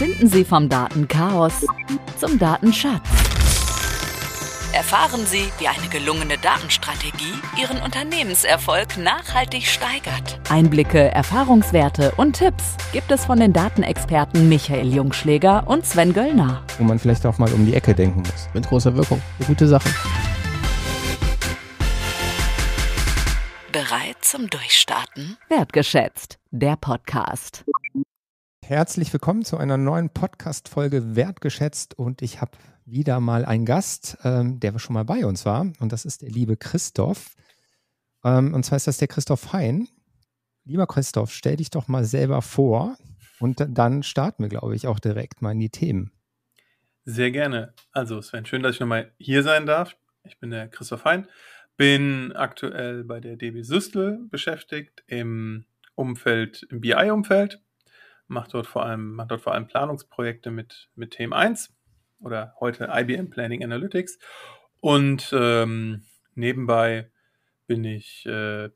Finden Sie vom Datenchaos zum Datenschatz. Erfahren Sie, wie eine gelungene Datenstrategie Ihren Unternehmenserfolg nachhaltig steigert. Einblicke, Erfahrungswerte und Tipps gibt es von den Datenexperten Michael Jungschläger und Sven Göllner. Wo man vielleicht auch mal um die Ecke denken muss. Mit großer Wirkung. Eine gute Sache. Bereit zum Durchstarten? Wertgeschätzt, der Podcast. Herzlich willkommen zu einer neuen Podcast-Folge Wertgeschätzt und ich habe wieder mal einen Gast, ähm, der schon mal bei uns war und das ist der liebe Christoph. Ähm, und zwar ist das der Christoph Hein. Lieber Christoph, stell dich doch mal selber vor und dann starten wir, glaube ich, auch direkt mal in die Themen. Sehr gerne. Also Sven, schön, dass ich nochmal hier sein darf. Ich bin der Christoph Hein, bin aktuell bei der DB Süstel beschäftigt im Umfeld, im BI-Umfeld, mache dort vor allem, mache dort vor allem Planungsprojekte mit, mit Themen 1 oder heute IBM Planning Analytics. Und ähm, nebenbei bin ich äh,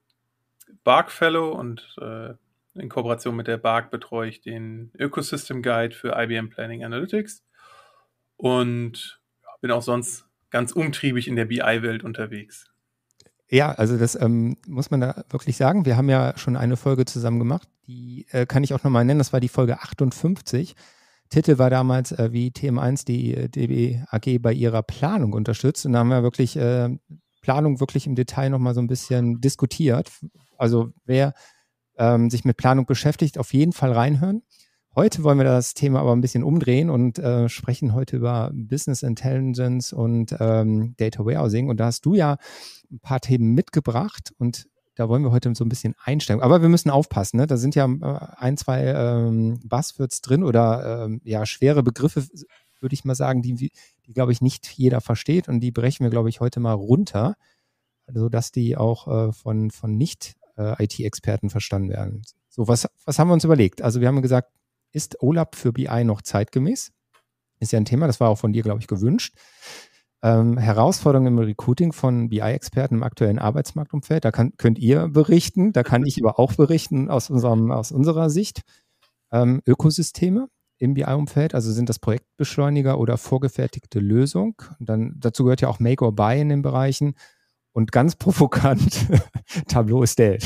Bark Fellow und äh, in Kooperation mit der Bark betreue ich den Ecosystem Guide für IBM Planning Analytics und bin auch sonst ganz umtriebig in der BI-Welt unterwegs. Ja, also das ähm, muss man da wirklich sagen. Wir haben ja schon eine Folge zusammen gemacht. Die äh, kann ich auch nochmal nennen. Das war die Folge 58. Titel war damals, äh, wie TM1 die äh, DB AG bei ihrer Planung unterstützt. Und da haben wir wirklich äh, Planung wirklich im Detail nochmal so ein bisschen diskutiert. Also wer ähm, sich mit Planung beschäftigt, auf jeden Fall reinhören. Heute wollen wir das Thema aber ein bisschen umdrehen und äh, sprechen heute über Business Intelligence und ähm, Data Warehousing. Und da hast du ja ein paar Themen mitgebracht und da wollen wir heute so ein bisschen einsteigen. Aber wir müssen aufpassen, ne? Da sind ja äh, ein, zwei ähm, Buzzwords drin oder ähm, ja, schwere Begriffe, würde ich mal sagen, die, die glaube ich, nicht jeder versteht und die brechen wir, glaube ich, heute mal runter, sodass die auch äh, von, von Nicht-IT-Experten äh, verstanden werden. So, was, was haben wir uns überlegt? Also wir haben gesagt, ist OLAP für BI noch zeitgemäß? Ist ja ein Thema, das war auch von dir, glaube ich, gewünscht. Ähm, Herausforderungen im Recruiting von BI-Experten im aktuellen Arbeitsmarktumfeld. Da kann, könnt ihr berichten, da kann ich aber auch berichten aus, unserem, aus unserer Sicht. Ähm, Ökosysteme im BI-Umfeld, also sind das Projektbeschleuniger oder vorgefertigte Lösung. Und dann, dazu gehört ja auch Make or Buy in den Bereichen und ganz provokant, Tableau ist dead.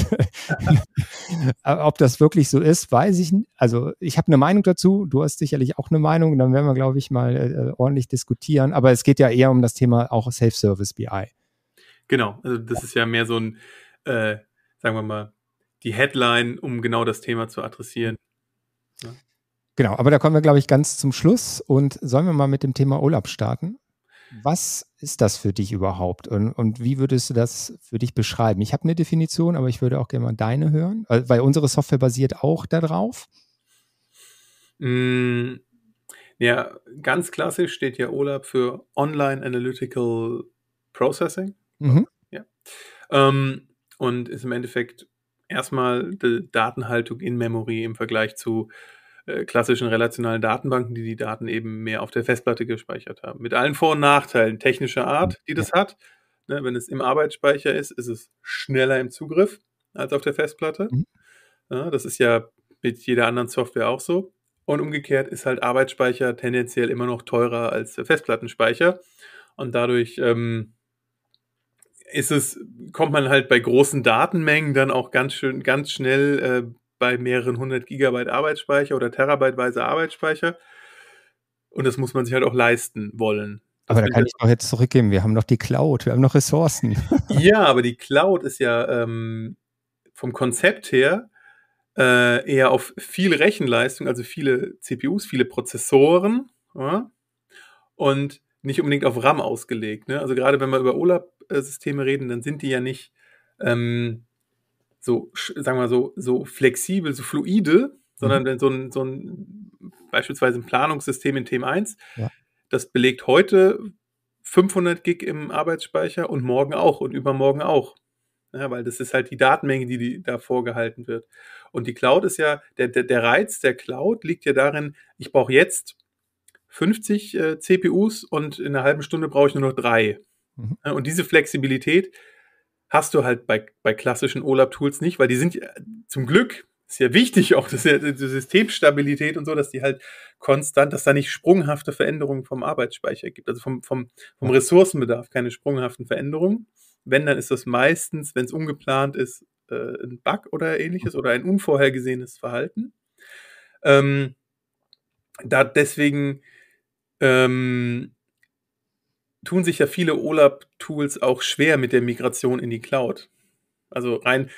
Ob das wirklich so ist, weiß ich nicht. Also ich habe eine Meinung dazu, du hast sicherlich auch eine Meinung, dann werden wir, glaube ich, mal äh, ordentlich diskutieren. Aber es geht ja eher um das Thema auch Self-Service BI. Genau, also das ist ja mehr so ein, äh, sagen wir mal, die Headline, um genau das Thema zu adressieren. Ja. Genau, aber da kommen wir, glaube ich, ganz zum Schluss. Und sollen wir mal mit dem Thema Urlaub starten? Was ist das für dich überhaupt und, und wie würdest du das für dich beschreiben? Ich habe eine Definition, aber ich würde auch gerne mal deine hören, weil unsere Software basiert auch darauf. Mm, ja, ganz klassisch steht ja OLAP für Online Analytical Processing. Mhm. Ja. Ähm, und ist im Endeffekt erstmal die Datenhaltung in Memory im Vergleich zu äh, klassischen relationalen Datenbanken, die die Daten eben mehr auf der Festplatte gespeichert haben. Mit allen Vor- und Nachteilen technischer Art, die das hat. Ne, wenn es im Arbeitsspeicher ist, ist es schneller im Zugriff als auf der Festplatte. Mhm. Ja, das ist ja mit jeder anderen Software auch so. Und umgekehrt ist halt Arbeitsspeicher tendenziell immer noch teurer als Festplattenspeicher. Und dadurch ähm, ist es, kommt man halt bei großen Datenmengen dann auch ganz schön, ganz schnell äh, bei mehreren hundert Gigabyte Arbeitsspeicher oder Terabyteweise Arbeitsspeicher. Und das muss man sich halt auch leisten wollen. aber da kann ich doch jetzt zurückgeben. Wir haben noch die Cloud, wir haben noch Ressourcen. ja, aber die Cloud ist ja ähm, vom Konzept her äh, eher auf viel Rechenleistung, also viele CPUs, viele Prozessoren ja, und nicht unbedingt auf RAM ausgelegt. Ne? Also gerade wenn wir über OLAP-Systeme reden, dann sind die ja nicht ähm, so, sagen wir so, so flexibel, so fluide, sondern mhm. so ein, so ein, beispielsweise ein Planungssystem in Thema 1, ja. das belegt heute 500 Gig im Arbeitsspeicher und morgen auch und übermorgen auch. Ja, weil das ist halt die Datenmenge, die, die da vorgehalten wird. Und die Cloud ist ja, der, der, der Reiz der Cloud liegt ja darin, ich brauche jetzt 50 äh, CPUs und in einer halben Stunde brauche ich nur noch drei. Mhm. Und diese Flexibilität, hast du halt bei, bei klassischen OLAP-Tools nicht, weil die sind zum Glück ist ja wichtig auch, dass ja die Systemstabilität und so, dass die halt konstant, dass da nicht sprunghafte Veränderungen vom Arbeitsspeicher gibt, also vom, vom, vom Ressourcenbedarf keine sprunghaften Veränderungen. Wenn, dann ist das meistens, wenn es ungeplant ist, äh, ein Bug oder ähnliches oder ein unvorhergesehenes Verhalten. Ähm, da deswegen ähm, tun sich ja viele OLAP-Tools auch schwer mit der Migration in die Cloud. Also rein,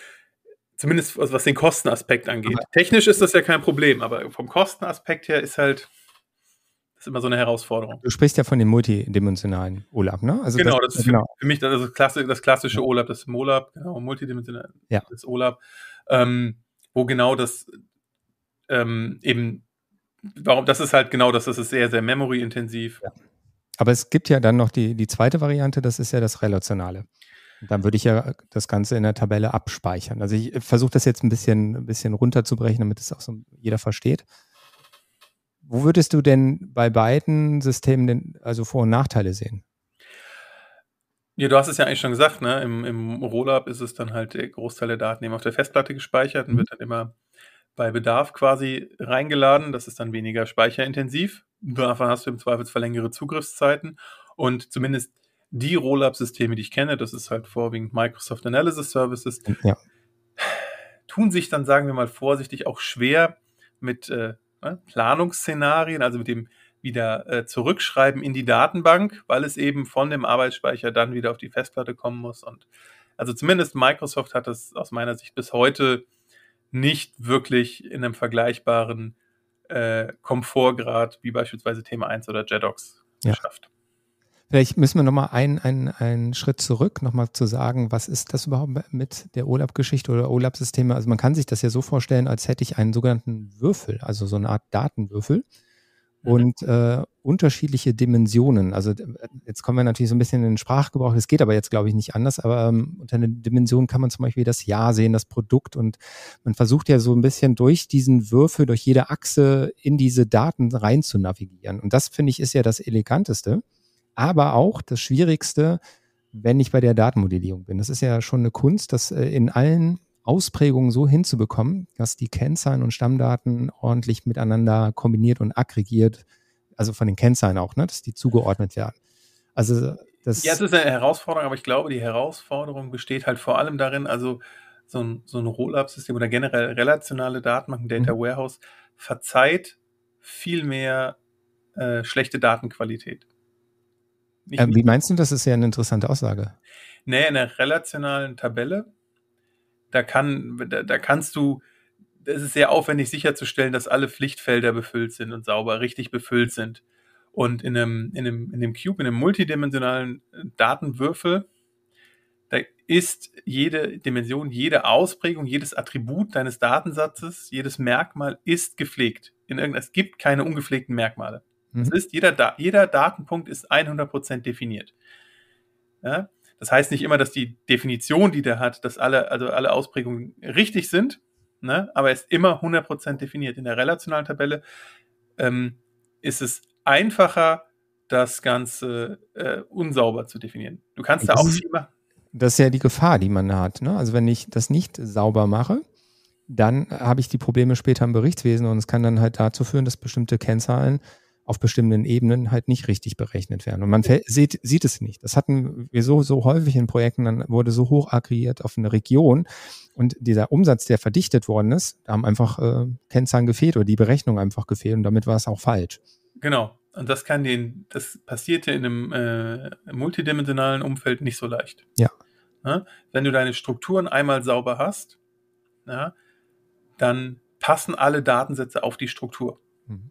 zumindest was den Kostenaspekt angeht. Aber Technisch ist das ja kein Problem, aber vom Kostenaspekt her ist halt das ist immer so eine Herausforderung. Du sprichst ja von dem multidimensionalen OLAP, ne? Also genau, das, das ist für, genau. für mich das, klassische, das klassische OLAP, das MOLAP, genau, multidimensional, ja. das OLAP, ähm, wo genau das ähm, eben, warum, das ist halt genau das, das ist sehr, sehr memory-intensiv. Ja. Aber es gibt ja dann noch die, die zweite Variante, das ist ja das Relationale. dann würde ich ja das Ganze in der Tabelle abspeichern. Also ich versuche das jetzt ein bisschen, ein bisschen runterzubrechen, damit es auch so jeder versteht. Wo würdest du denn bei beiden Systemen denn also Vor- und Nachteile sehen? Ja, du hast es ja eigentlich schon gesagt, ne? Im, im Rollup ist es dann halt der Großteil der Daten eben auf der Festplatte gespeichert und mhm. wird dann immer bei Bedarf quasi reingeladen. Das ist dann weniger speicherintensiv. Davon hast du im Zweifelsfall längere Zugriffszeiten. Und zumindest die Rollup-Systeme, die ich kenne, das ist halt vorwiegend Microsoft Analysis Services, ja. tun sich dann, sagen wir mal vorsichtig, auch schwer mit äh, ne, Planungsszenarien, also mit dem wieder äh, zurückschreiben in die Datenbank, weil es eben von dem Arbeitsspeicher dann wieder auf die Festplatte kommen muss. Und also zumindest Microsoft hat es aus meiner Sicht bis heute nicht wirklich in einem vergleichbaren äh, Komfortgrad wie beispielsweise Thema 1 oder JEDOX ja. geschafft. Vielleicht müssen wir nochmal einen, einen, einen Schritt zurück, nochmal zu sagen, was ist das überhaupt mit der OLAP-Geschichte oder OLAP-Systeme? Also man kann sich das ja so vorstellen, als hätte ich einen sogenannten Würfel, also so eine Art Datenwürfel. Mhm. und äh, unterschiedliche Dimensionen. Also jetzt kommen wir natürlich so ein bisschen in den Sprachgebrauch, das geht aber jetzt, glaube ich, nicht anders, aber ähm, unter einer Dimension kann man zum Beispiel das Jahr sehen, das Produkt und man versucht ja so ein bisschen durch diesen Würfel, durch jede Achse in diese Daten rein zu navigieren. Und das, finde ich, ist ja das Eleganteste, aber auch das Schwierigste, wenn ich bei der Datenmodellierung bin. Das ist ja schon eine Kunst, das äh, in allen Ausprägungen so hinzubekommen, dass die Kennzahlen und Stammdaten ordentlich miteinander kombiniert und aggregiert, also von den Kennzahlen auch, ne, dass die zugeordnet werden. Also das ja, es ist eine Herausforderung, aber ich glaube, die Herausforderung besteht halt vor allem darin, also so ein, so ein Roll-Up-System oder generell relationale Datenbanken, Data mhm. Warehouse, verzeiht viel mehr äh, schlechte Datenqualität. Äh, wie meinst du, das ist ja eine interessante Aussage? Nee, in einer relationalen Tabelle da kann, da, da kannst du, es ist sehr aufwendig sicherzustellen, dass alle Pflichtfelder befüllt sind und sauber richtig befüllt sind. Und in einem, in einem, in einem Cube, in einem multidimensionalen äh, Datenwürfel, da ist jede Dimension, jede Ausprägung, jedes Attribut deines Datensatzes, jedes Merkmal ist gepflegt. In es gibt keine ungepflegten Merkmale. Mhm. Es ist, jeder, jeder Datenpunkt ist 100% definiert. Ja? Das heißt nicht immer, dass die Definition, die der hat, dass alle, also alle Ausprägungen richtig sind, ne? aber er ist immer 100% definiert. In der relationalen Tabelle ähm, ist es einfacher, das Ganze äh, unsauber zu definieren. Du kannst das da auch viel machen. Das ist ja die Gefahr, die man hat. Ne? Also wenn ich das nicht sauber mache, dann habe ich die Probleme später im Berichtswesen und es kann dann halt dazu führen, dass bestimmte Kennzahlen auf bestimmten Ebenen halt nicht richtig berechnet werden. Und man sieht, sieht es nicht. Das hatten wir so, so häufig in Projekten, dann wurde so hoch aggregiert auf eine Region und dieser Umsatz, der verdichtet worden ist, da haben einfach äh, Kennzahlen gefehlt oder die Berechnung einfach gefehlt und damit war es auch falsch. Genau. Und das kann den, das passiert ja in einem äh, multidimensionalen Umfeld nicht so leicht. Ja. ja. Wenn du deine Strukturen einmal sauber hast, ja, dann passen alle Datensätze auf die Struktur. Mhm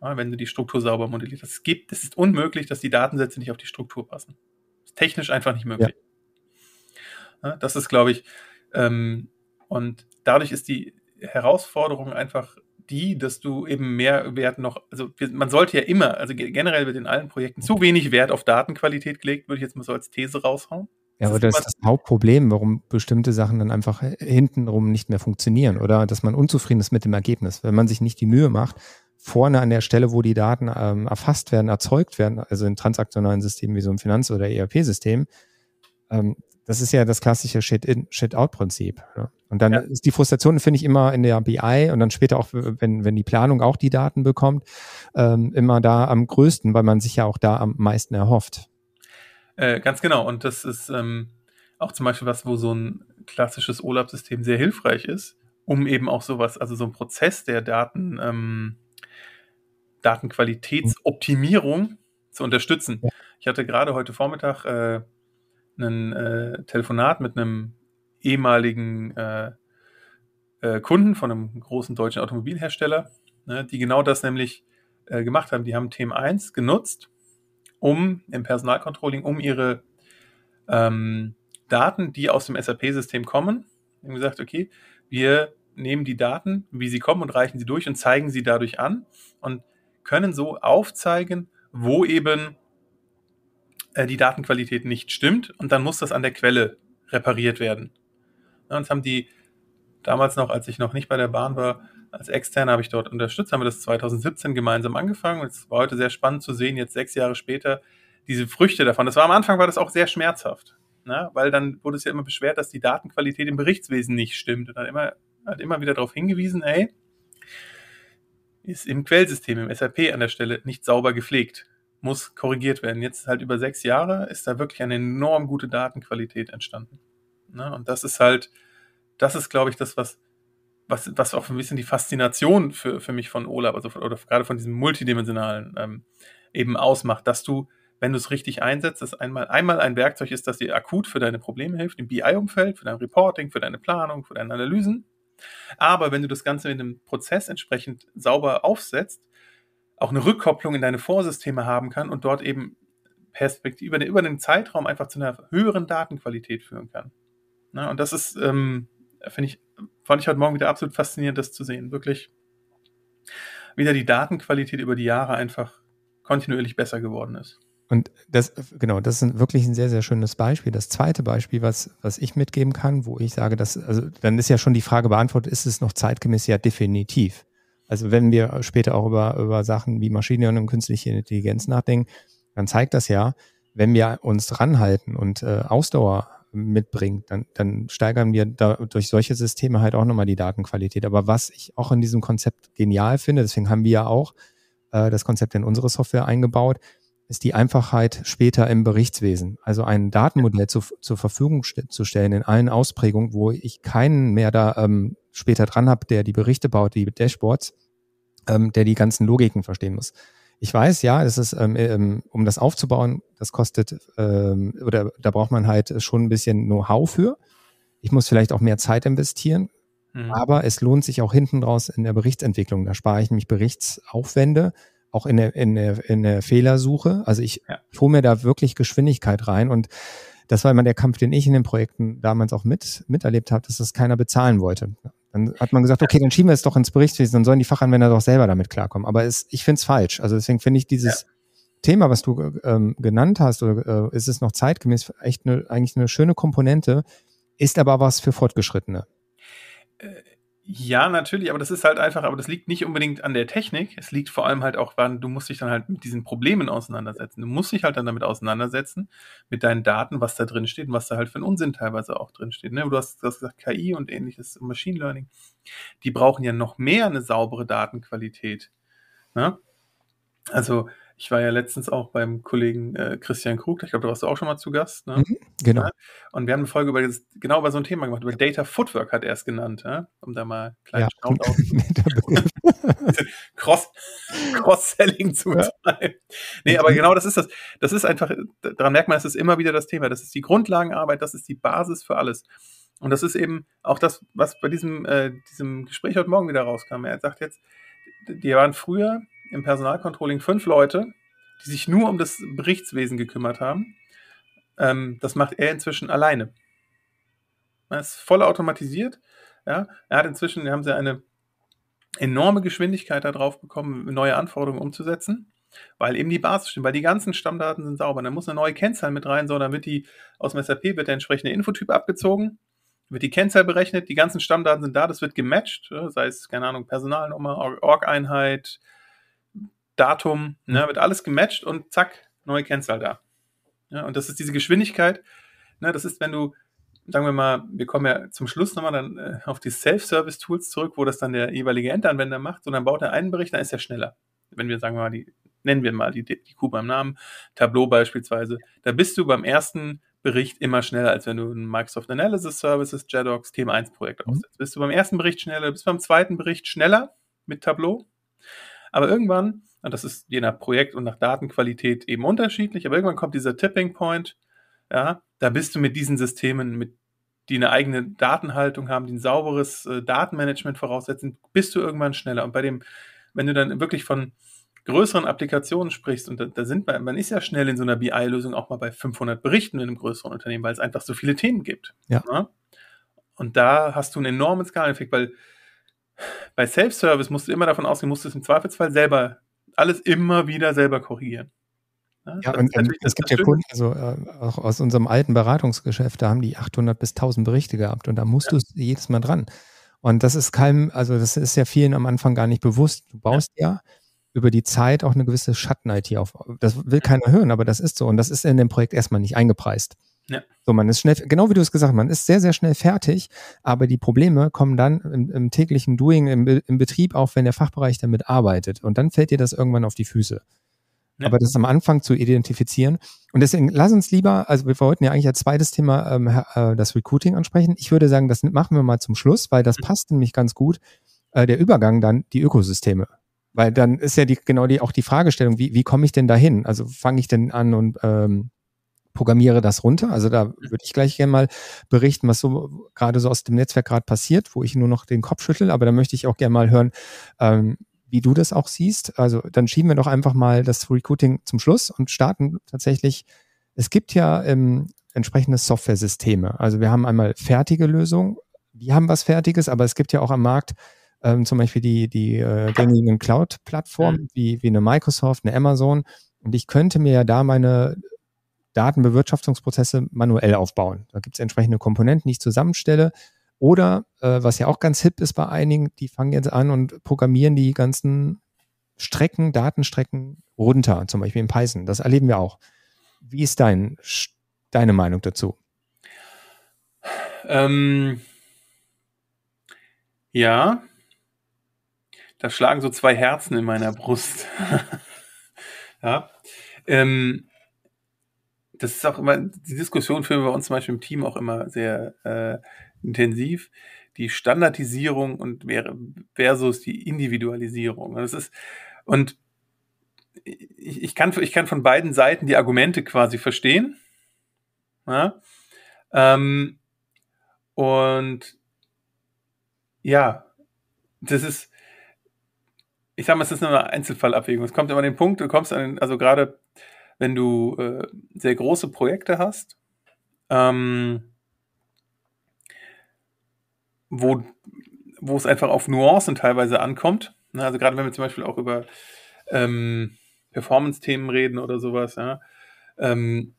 wenn du die Struktur sauber modellierst. Es gibt, es ist unmöglich, dass die Datensätze nicht auf die Struktur passen. Das ist technisch einfach nicht möglich. Ja. Das ist, glaube ich, ähm, und dadurch ist die Herausforderung einfach die, dass du eben mehr Wert noch, also man sollte ja immer, also generell wird in allen Projekten zu wenig Wert auf Datenqualität gelegt, würde ich jetzt mal so als These raushauen. Ja, aber das ist das Hauptproblem, warum bestimmte Sachen dann einfach hintenrum nicht mehr funktionieren oder dass man unzufrieden ist mit dem Ergebnis. Wenn man sich nicht die Mühe macht, vorne an der Stelle, wo die Daten ähm, erfasst werden, erzeugt werden, also in transaktionalen Systemen wie so ein Finanz- oder ERP-System, ähm, Das ist ja das klassische Shit-in, Shit-out-Prinzip. Ne? Und dann ja. ist die Frustration, finde ich, immer in der BI und dann später auch, wenn, wenn die Planung auch die Daten bekommt, ähm, immer da am größten, weil man sich ja auch da am meisten erhofft. Äh, ganz genau. Und das ist ähm, auch zum Beispiel was, wo so ein klassisches OLAP-System sehr hilfreich ist, um eben auch sowas, also so ein Prozess der Daten, ähm, Datenqualitätsoptimierung zu unterstützen. Ja. Ich hatte gerade heute Vormittag äh, ein äh, Telefonat mit einem ehemaligen äh, äh, Kunden von einem großen deutschen Automobilhersteller, ne, die genau das nämlich äh, gemacht haben. Die haben TM1 genutzt, um im Personalcontrolling, um ihre ähm, Daten, die aus dem SAP-System kommen, haben gesagt, okay, wir nehmen die Daten, wie sie kommen und reichen sie durch und zeigen sie dadurch an und können so aufzeigen, wo eben äh, die Datenqualität nicht stimmt und dann muss das an der Quelle repariert werden. Ja, und haben die damals noch, als ich noch nicht bei der Bahn war, als Externer habe ich dort unterstützt, haben wir das 2017 gemeinsam angefangen es war heute sehr spannend zu sehen, jetzt sechs Jahre später, diese Früchte davon. Das war am Anfang war das auch sehr schmerzhaft, ne? weil dann wurde es ja immer beschwert, dass die Datenqualität im Berichtswesen nicht stimmt und dann immer, hat immer wieder darauf hingewiesen, ey, ist im Quellsystem, im SAP an der Stelle nicht sauber gepflegt muss korrigiert werden. Jetzt halt über sechs Jahre ist da wirklich eine enorm gute Datenqualität entstanden. Ne? Und das ist halt, das ist, glaube ich, das, was, was, was auch ein bisschen die Faszination für, für mich von OLAP, also von, oder gerade von diesem multidimensionalen ähm, eben ausmacht, dass du, wenn du es richtig einsetzt, dass einmal, einmal ein Werkzeug ist, das dir akut für deine Probleme hilft, im BI-Umfeld, für dein Reporting, für deine Planung, für deine Analysen. Aber wenn du das Ganze in einem Prozess entsprechend sauber aufsetzt, auch eine Rückkopplung in deine Vorsysteme haben kann und dort eben Perspektive über den Zeitraum einfach zu einer höheren Datenqualität führen kann. Na, und das ist, ähm, finde ich, fand ich heute Morgen wieder absolut faszinierend, das zu sehen. Wirklich wieder die Datenqualität über die Jahre einfach kontinuierlich besser geworden ist. Und das, genau, das ist wirklich ein sehr, sehr schönes Beispiel. Das zweite Beispiel, was, was ich mitgeben kann, wo ich sage, dass, also dann ist ja schon die Frage beantwortet, ist es noch zeitgemäß? Ja, definitiv. Also wenn wir später auch über, über Sachen wie Maschine und künstliche Intelligenz nachdenken, dann zeigt das ja, wenn wir uns ranhalten und äh, Ausdauer mitbringen, dann, dann steigern wir da durch solche Systeme halt auch nochmal die Datenqualität. Aber was ich auch in diesem Konzept genial finde, deswegen haben wir ja auch äh, das Konzept in unsere Software eingebaut, ist die Einfachheit später im Berichtswesen. Also ein Datenmodell zu, zur Verfügung st zu stellen in allen Ausprägungen, wo ich keinen mehr da ähm, später dran habe, der die Berichte baut, die Dashboards, ähm, der die ganzen Logiken verstehen muss. Ich weiß, ja, das ist, ähm, ähm, um das aufzubauen, das kostet, ähm, oder da braucht man halt schon ein bisschen Know-how für. Ich muss vielleicht auch mehr Zeit investieren, mhm. aber es lohnt sich auch hinten raus in der Berichtsentwicklung. Da spare ich nämlich Berichtsaufwände, auch in der, in der, in der Fehlersuche. Also ich, ja. ich hole mir da wirklich Geschwindigkeit rein und das war immer der Kampf, den ich in den Projekten damals auch mit, miterlebt habe, dass das keiner bezahlen wollte. Dann hat man gesagt, okay, dann schieben wir es doch ins Berichtswesen, dann sollen die Fachanwender doch selber damit klarkommen. Aber es, ich finde es falsch. Also deswegen finde ich dieses ja. Thema, was du ähm, genannt hast, oder äh, ist es noch zeitgemäß, echt eine, eigentlich eine schöne Komponente, ist aber was für Fortgeschrittene. Äh, ja, natürlich, aber das ist halt einfach, aber das liegt nicht unbedingt an der Technik. Es liegt vor allem halt auch daran, du musst dich dann halt mit diesen Problemen auseinandersetzen. Du musst dich halt dann damit auseinandersetzen, mit deinen Daten, was da drin steht und was da halt für ein Unsinn teilweise auch drin steht. Ne? Du, hast, du hast gesagt, KI und ähnliches, Machine Learning, die brauchen ja noch mehr eine saubere Datenqualität. Ne? Also, ich war ja letztens auch beim Kollegen äh, Christian Krug, ich glaube, da warst du auch schon mal zu Gast. Ne? Mhm, genau. Ja? Und wir haben eine Folge über das, genau über so ein Thema gemacht, über Data Footwork hat er es genannt, ja? um da mal kleinen ja. Cross, Cross-Selling zu betreiben. Nee, aber mhm. genau das ist das. Das ist einfach, daran merkt man, es ist immer wieder das Thema. Das ist die Grundlagenarbeit, das ist die Basis für alles. Und das ist eben auch das, was bei diesem, äh, diesem Gespräch heute Morgen wieder rauskam. Er sagt jetzt, die waren früher im Personalcontrolling fünf Leute, die sich nur um das Berichtswesen gekümmert haben. Ähm, das macht er inzwischen alleine. Er ist voll automatisiert. Ja. Er hat inzwischen, haben sie eine enorme Geschwindigkeit darauf bekommen, neue Anforderungen umzusetzen, weil eben die Basis stimmt, weil die ganzen Stammdaten sind sauber. Dann muss eine neue Kennzahl mit rein, so damit die aus dem SAP wird der entsprechende Infotyp abgezogen, wird die Kennzahl berechnet, die ganzen Stammdaten sind da, das wird gematcht, sei es, keine Ahnung, Personalnummer, Org-Einheit, Datum, ne, wird alles gematcht und zack, neue Kennzahl da. Ja, und das ist diese Geschwindigkeit, ne, das ist, wenn du, sagen wir mal, wir kommen ja zum Schluss nochmal dann äh, auf die Self-Service-Tools zurück, wo das dann der jeweilige Endanwender macht und dann baut er einen Bericht, dann ist er schneller. Wenn wir, sagen wir mal, die, nennen wir mal die, die Kuh beim Namen, Tableau beispielsweise, da bist du beim ersten Bericht immer schneller, als wenn du ein Microsoft Analysis Services, JEDOX, Thema 1 Projekt mhm. aufsetzt. Bist du beim ersten Bericht schneller, bist du beim zweiten Bericht schneller mit Tableau. Aber irgendwann, und das ist je nach Projekt und nach Datenqualität eben unterschiedlich, aber irgendwann kommt dieser Tipping Point, ja, da bist du mit diesen Systemen, mit, die eine eigene Datenhaltung haben, die ein sauberes äh, Datenmanagement voraussetzen, bist du irgendwann schneller. Und bei dem, wenn du dann wirklich von größeren Applikationen sprichst, und da, da sind wir, man ist ja schnell in so einer BI-Lösung auch mal bei 500 Berichten in einem größeren Unternehmen, weil es einfach so viele Themen gibt. Ja. ja? Ne? Und da hast du einen enormen Skaleneffekt, weil bei Self-Service musst du immer davon ausgehen, musst du es im Zweifelsfall selber, alles immer wieder selber korrigieren. Ja, ja und, und es gibt ja Kunden, also äh, auch aus unserem alten Beratungsgeschäft, da haben die 800 bis 1000 Berichte gehabt und da musst ja. du jedes Mal dran. Und das ist keinem, also das ist ja vielen am Anfang gar nicht bewusst. Du baust ja, ja über die Zeit auch eine gewisse Schatten-IT auf. Das will keiner hören, aber das ist so. Und das ist in dem Projekt erstmal nicht eingepreist. Ja. So, man ist schnell, genau wie du es gesagt hast, man ist sehr, sehr schnell fertig, aber die Probleme kommen dann im, im täglichen Doing, im, im, Betrieb auch, wenn der Fachbereich damit arbeitet. Und dann fällt dir das irgendwann auf die Füße. Ja. Aber das am Anfang zu identifizieren. Und deswegen lass uns lieber, also wir wollten ja eigentlich als zweites Thema ähm, äh, das Recruiting ansprechen. Ich würde sagen, das machen wir mal zum Schluss, weil das mhm. passt nämlich ganz gut. Äh, der Übergang dann, die Ökosysteme. Weil dann ist ja die, genau die, auch die Fragestellung, wie, wie komme ich denn dahin? Also fange ich denn an und ähm, programmiere das runter? Also da würde ich gleich gerne mal berichten, was so gerade so aus dem Netzwerk gerade passiert, wo ich nur noch den Kopf schüttel, aber da möchte ich auch gerne mal hören, ähm, wie du das auch siehst. Also dann schieben wir doch einfach mal das Recruiting zum Schluss und starten tatsächlich. Es gibt ja ähm, entsprechende Software-Systeme. Also wir haben einmal fertige Lösungen, die haben was Fertiges, aber es gibt ja auch am Markt ähm, zum Beispiel die, die äh, gängigen Cloud-Plattformen mhm. wie, wie eine Microsoft, eine Amazon. Und ich könnte mir ja da meine Datenbewirtschaftungsprozesse manuell aufbauen. Da gibt es entsprechende Komponenten, die ich zusammenstelle. Oder, äh, was ja auch ganz hip ist bei einigen, die fangen jetzt an und programmieren die ganzen Strecken, Datenstrecken runter, zum Beispiel in Python. Das erleben wir auch. Wie ist dein, deine Meinung dazu? Ähm, ja, da schlagen so zwei Herzen in meiner Brust. ja. Ähm, das ist auch immer, die Diskussion führen wir uns zum Beispiel im Team auch immer sehr äh, intensiv. Die Standardisierung und versus die Individualisierung. Das ist, und ich, ich, kann, ich kann von beiden Seiten die Argumente quasi verstehen. Ja? Ähm, und ja, das ist, ich sag mal, es ist eine Einzelfallabwägung. Es kommt immer an den Punkt, du kommst an den, also gerade wenn du äh, sehr große Projekte hast, ähm, wo, wo es einfach auf Nuancen teilweise ankommt. Ne? Also gerade wenn wir zum Beispiel auch über ähm, Performance-Themen reden oder sowas, ja, ähm,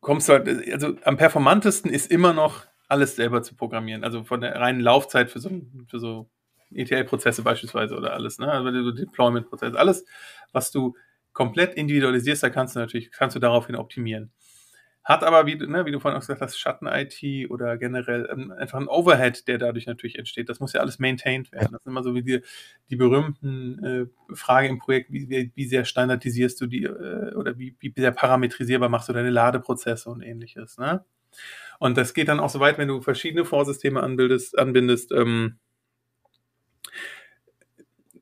kommst du halt, also am performantesten ist immer noch alles selber zu programmieren. Also von der reinen Laufzeit für so, für so ETL-Prozesse beispielsweise oder alles, ne? Also Deployment-Prozesse, alles, was du komplett individualisierst, da kannst du natürlich, kannst du daraufhin optimieren. Hat aber, wie, ne, wie du vorhin auch gesagt hast, Schatten-IT oder generell ähm, einfach ein Overhead, der dadurch natürlich entsteht. Das muss ja alles maintained werden. Das ist immer so wie die, die berühmten äh, Frage im Projekt, wie, wie, wie sehr standardisierst du die äh, oder wie, wie sehr parametrisierbar machst du deine Ladeprozesse und ähnliches. Ne? Und das geht dann auch so weit, wenn du verschiedene Vorsysteme anbindest, anbindest ähm,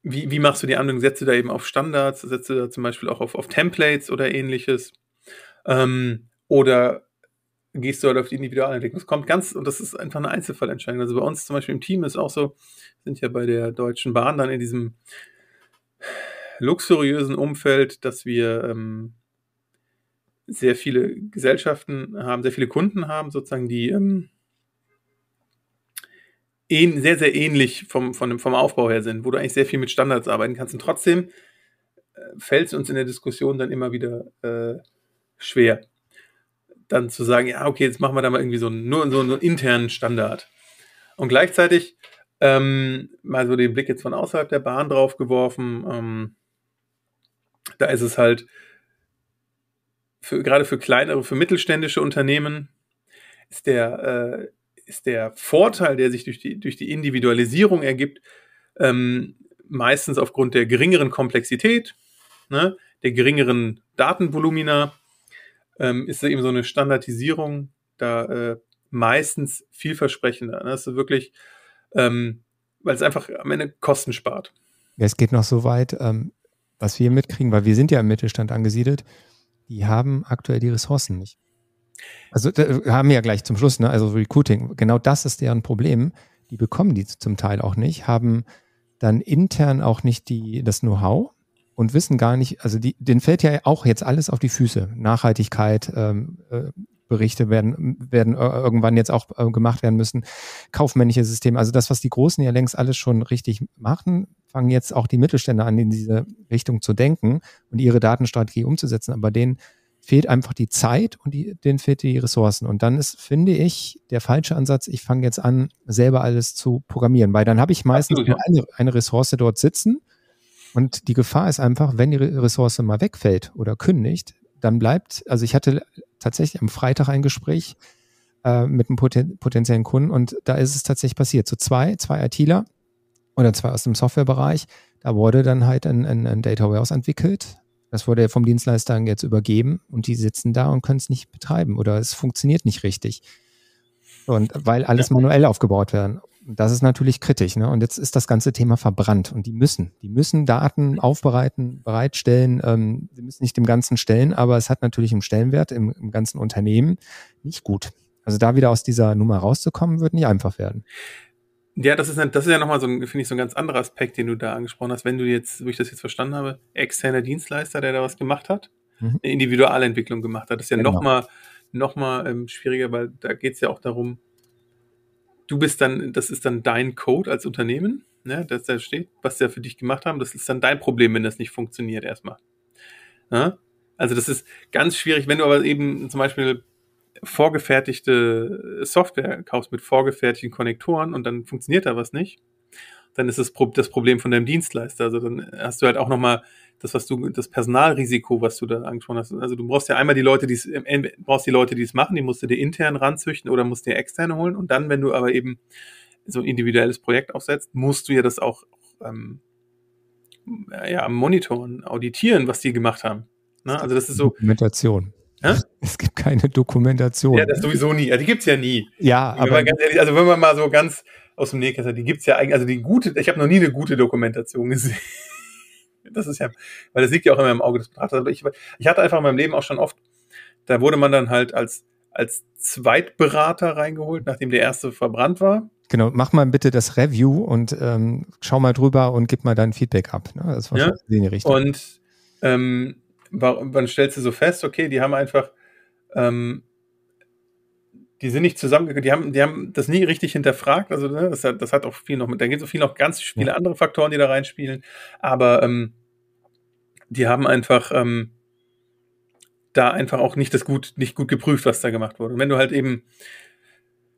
wie, wie machst du die Anwendung? Setzt du da eben auf Standards? Setzt du da zum Beispiel auch auf, auf Templates oder ähnliches? Ähm, oder gehst du halt auf die Individualentwicklung? Es kommt ganz, und das ist einfach eine Einzelfallentscheidung. Also bei uns zum Beispiel im Team ist auch so, sind ja bei der Deutschen Bahn dann in diesem luxuriösen Umfeld, dass wir ähm, sehr viele Gesellschaften haben, sehr viele Kunden haben, sozusagen, die ähm, sehr, sehr ähnlich vom, vom, vom Aufbau her sind, wo du eigentlich sehr viel mit Standards arbeiten kannst. Und trotzdem äh, fällt es uns in der Diskussion dann immer wieder äh, schwer, dann zu sagen, ja, okay, jetzt machen wir da mal irgendwie so einen, nur so einen internen Standard. Und gleichzeitig ähm, mal so den Blick jetzt von außerhalb der Bahn drauf geworfen, ähm, da ist es halt für, gerade für kleinere, für mittelständische Unternehmen ist der, äh, ist der Vorteil, der sich durch die, durch die Individualisierung ergibt, ähm, meistens aufgrund der geringeren Komplexität, ne, der geringeren Datenvolumina, ähm, ist eben so eine Standardisierung da äh, meistens vielversprechender. Ne? Das ist wirklich, ähm, weil es einfach am Ende Kosten spart. Ja, es geht noch so weit, ähm, was wir mitkriegen, weil wir sind ja im Mittelstand angesiedelt, die haben aktuell die Ressourcen nicht. Also haben wir ja gleich zum Schluss, ne? also Recruiting, genau das ist deren Problem. Die bekommen die zum Teil auch nicht, haben dann intern auch nicht die, das Know-how und wissen gar nicht, also die, denen fällt ja auch jetzt alles auf die Füße. Nachhaltigkeit, ähm, äh, Berichte werden, werden irgendwann jetzt auch äh, gemacht werden müssen. Kaufmännische Systeme, also das, was die Großen ja längst alles schon richtig machen, fangen jetzt auch die Mittelstände an, in diese Richtung zu denken und ihre Datenstrategie umzusetzen. Aber denen fehlt einfach die Zeit und die, denen fehlt die Ressourcen. Und dann ist, finde ich, der falsche Ansatz, ich fange jetzt an, selber alles zu programmieren, weil dann habe ich meistens ja. eine, eine Ressource dort sitzen. Und die Gefahr ist einfach, wenn die Ressource mal wegfällt oder kündigt, dann bleibt, also ich hatte tatsächlich am Freitag ein Gespräch äh, mit einem poten potenziellen Kunden und da ist es tatsächlich passiert. So zwei, zwei ITler oder zwei aus dem Softwarebereich, da wurde dann halt ein, ein, ein Data Warehouse entwickelt das wurde vom Dienstleister jetzt übergeben und die sitzen da und können es nicht betreiben oder es funktioniert nicht richtig. Und weil alles ja. manuell aufgebaut werden. Das ist natürlich kritisch. Ne? Und jetzt ist das ganze Thema verbrannt. Und die müssen, die müssen Daten aufbereiten, bereitstellen. Ähm, sie müssen nicht dem Ganzen stellen, aber es hat natürlich einen Stellenwert im, im ganzen Unternehmen nicht gut. Also da wieder aus dieser Nummer rauszukommen, wird nicht einfach werden. Ja, das ist, das ist ja nochmal so ein, finde ich, so ein ganz anderer Aspekt, den du da angesprochen hast. Wenn du jetzt, wo ich das jetzt verstanden habe, externer Dienstleister, der da was gemacht hat, mhm. eine Individualentwicklung gemacht hat, das ist ja genau. nochmal noch mal, ähm, schwieriger, weil da geht es ja auch darum, du bist dann, das ist dann dein Code als Unternehmen, ne, das da steht, was sie ja für dich gemacht haben, das ist dann dein Problem, wenn das nicht funktioniert erstmal. Ja? Also das ist ganz schwierig, wenn du aber eben zum Beispiel vorgefertigte Software kaufst mit vorgefertigten Konnektoren und dann funktioniert da was nicht, dann ist es das Problem von deinem Dienstleister. Also dann hast du halt auch nochmal das, was du, das Personalrisiko, was du da angesprochen hast. Also du brauchst ja einmal die Leute, die es, brauchst die Leute, die es machen, die musst du dir intern ranzüchten oder musst dir externe holen. Und dann, wenn du aber eben so ein individuelles Projekt aufsetzt, musst du ja das auch ähm, ja, monitoren, auditieren, was die gemacht haben. Ne? Also das ist so. Dokumentation. Hä? Es gibt keine Dokumentation. Ja, das sowieso nie. Ja, die gibt es ja nie. Ja, aber. Ehrlich, also, wenn man mal so ganz aus dem Nähkästchen, die gibt es ja eigentlich, also die gute, ich habe noch nie eine gute Dokumentation gesehen. Das ist ja, weil das liegt ja auch immer im Auge des Betrachters. Aber ich, ich hatte einfach in meinem Leben auch schon oft, da wurde man dann halt als, als Zweitberater reingeholt, nachdem der erste verbrannt war. Genau, mach mal bitte das Review und ähm, schau mal drüber und gib mal dein Feedback ab. Ne? Das war ja? in die Richtung. Und ähm, wann stellst du so fest, okay, die haben einfach, ähm, die sind nicht zusammengekommen, die haben, die haben das nie richtig hinterfragt. Also ne, das, hat, das hat auch viel noch mit, da gibt es viel noch ganz viele ja. andere Faktoren, die da reinspielen. Aber ähm, die haben einfach ähm, da einfach auch nicht das gut, nicht gut geprüft, was da gemacht wurde. Und wenn du halt eben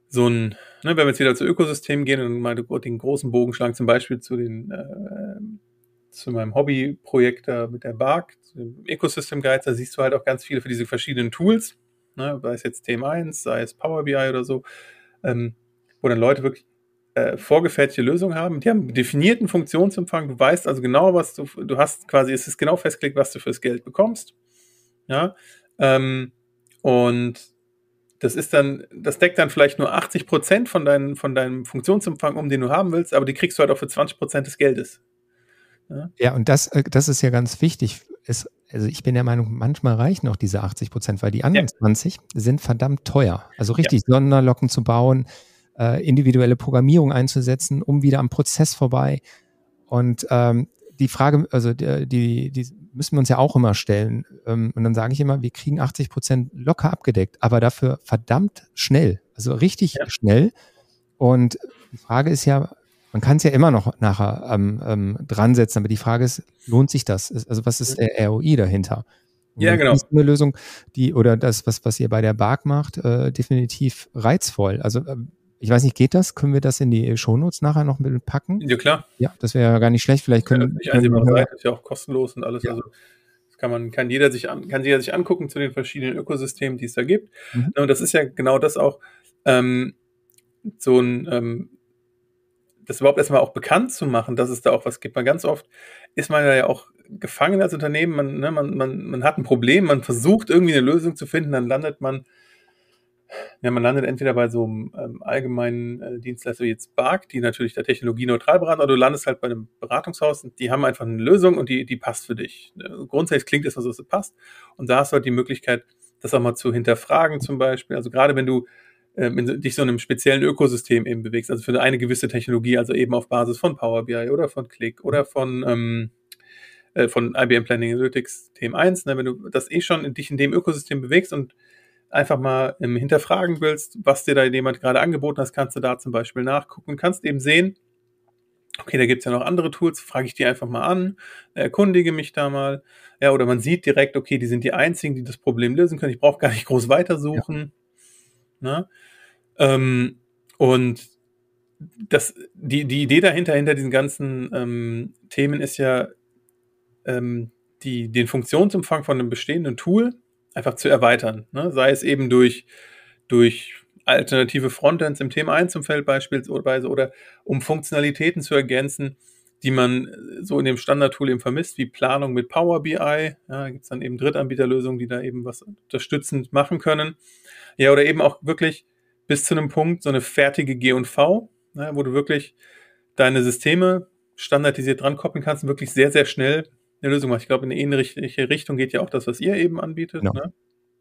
so ein, ne, wenn wir jetzt wieder zu Ökosystem gehen und mal den großen Bogen schlagen, zum Beispiel zu den äh, zu meinem Hobbyprojekt da mit der Bark, dem Ecosystem Guides, da siehst du halt auch ganz viele für diese verschiedenen Tools, ne, sei es jetzt TM1, sei es Power BI oder so, ähm, wo dann Leute wirklich äh, vorgefertigte Lösungen haben. Die haben einen definierten Funktionsumfang. Du weißt also genau, was du, du hast quasi, es ist genau festgelegt, was du fürs Geld bekommst. Ja, ähm, und das ist dann, das deckt dann vielleicht nur 80 Prozent von, dein, von deinem Funktionsumfang um, den du haben willst, aber die kriegst du halt auch für 20 Prozent des Geldes. Ja, ja und das, äh, das ist ja ganz wichtig. Es, also ich bin der Meinung, manchmal reichen auch diese 80 Prozent, weil die anderen ja. 20 sind verdammt teuer. Also richtig ja. Sonderlocken zu bauen, äh, individuelle Programmierung einzusetzen, um wieder am Prozess vorbei. Und ähm, die Frage, also die, die, die müssen wir uns ja auch immer stellen. Ähm, und dann sage ich immer, wir kriegen 80 Prozent locker abgedeckt, aber dafür verdammt schnell, also richtig ja. schnell. Und die Frage ist ja, man kann es ja immer noch nachher ähm, ähm, dran setzen, aber die Frage ist, lohnt sich das? Also was ist der ROI dahinter? Ja, genau. Ist eine Lösung, die oder das, was, was ihr bei der Bark macht, äh, definitiv reizvoll. Also äh, ich weiß nicht, geht das? Können wir das in die Shownotes nachher noch mit packen? Ja, klar. Ja, das wäre ja gar nicht schlecht. Vielleicht können, ja, können wir Seite ist ja auch kostenlos und alles. Ja. Also Das kann man, kann jeder sich an, kann jeder sich angucken zu den verschiedenen Ökosystemen, die es da gibt. Mhm. Und das ist ja genau das auch, ähm, so ein, ähm, das überhaupt erstmal auch bekannt zu machen, dass es da auch was gibt. Weil ganz oft ist man ja auch gefangen als Unternehmen, man, ne, man, man, man hat ein Problem, man versucht irgendwie eine Lösung zu finden, dann landet man ja, man landet entweder bei so einem ähm, allgemeinen äh, Dienstleister wie jetzt Bark, die natürlich der Technologie neutral beraten, oder du landest halt bei einem Beratungshaus und die haben einfach eine Lösung und die, die passt für dich. Äh, grundsätzlich klingt es so, dass es passt. Und da hast du halt die Möglichkeit, das auch mal zu hinterfragen zum Beispiel. Also gerade wenn du ähm, in, dich so in einem speziellen Ökosystem eben bewegst, also für eine gewisse Technologie, also eben auf Basis von Power BI oder von Click oder von ähm, äh, von IBM Planning Analytics Themen 1, ne, wenn du das eh schon in, dich in dem Ökosystem bewegst und einfach mal ähm, hinterfragen willst, was dir da jemand gerade angeboten hat, kannst du da zum Beispiel nachgucken und kannst eben sehen, okay, da gibt's ja noch andere Tools, frage ich die einfach mal an, erkundige mich da mal. Ja, oder man sieht direkt, okay, die sind die einzigen, die das Problem lösen können. Ich brauche gar nicht groß weitersuchen. Ja. Ne? Ähm, und das, die, die Idee dahinter, hinter diesen ganzen ähm, Themen ist ja, ähm, die, den Funktionsumfang von einem bestehenden Tool einfach zu erweitern. Ne? Sei es eben durch, durch alternative Frontends im Thema 1 Umfeld beispielsweise oder um Funktionalitäten zu ergänzen, die man so in dem Standard-Tool eben vermisst, wie Planung mit Power BI. Ja, da gibt es dann eben Drittanbieterlösungen, die da eben was unterstützend machen können. Ja, oder eben auch wirklich bis zu einem Punkt so eine fertige G&V, ja, wo du wirklich deine Systeme standardisiert dran koppeln kannst und wirklich sehr, sehr schnell eine Lösung macht. Ich glaube, in eine ähnliche Richtung geht ja auch das, was ihr eben anbietet. Genau. Ne?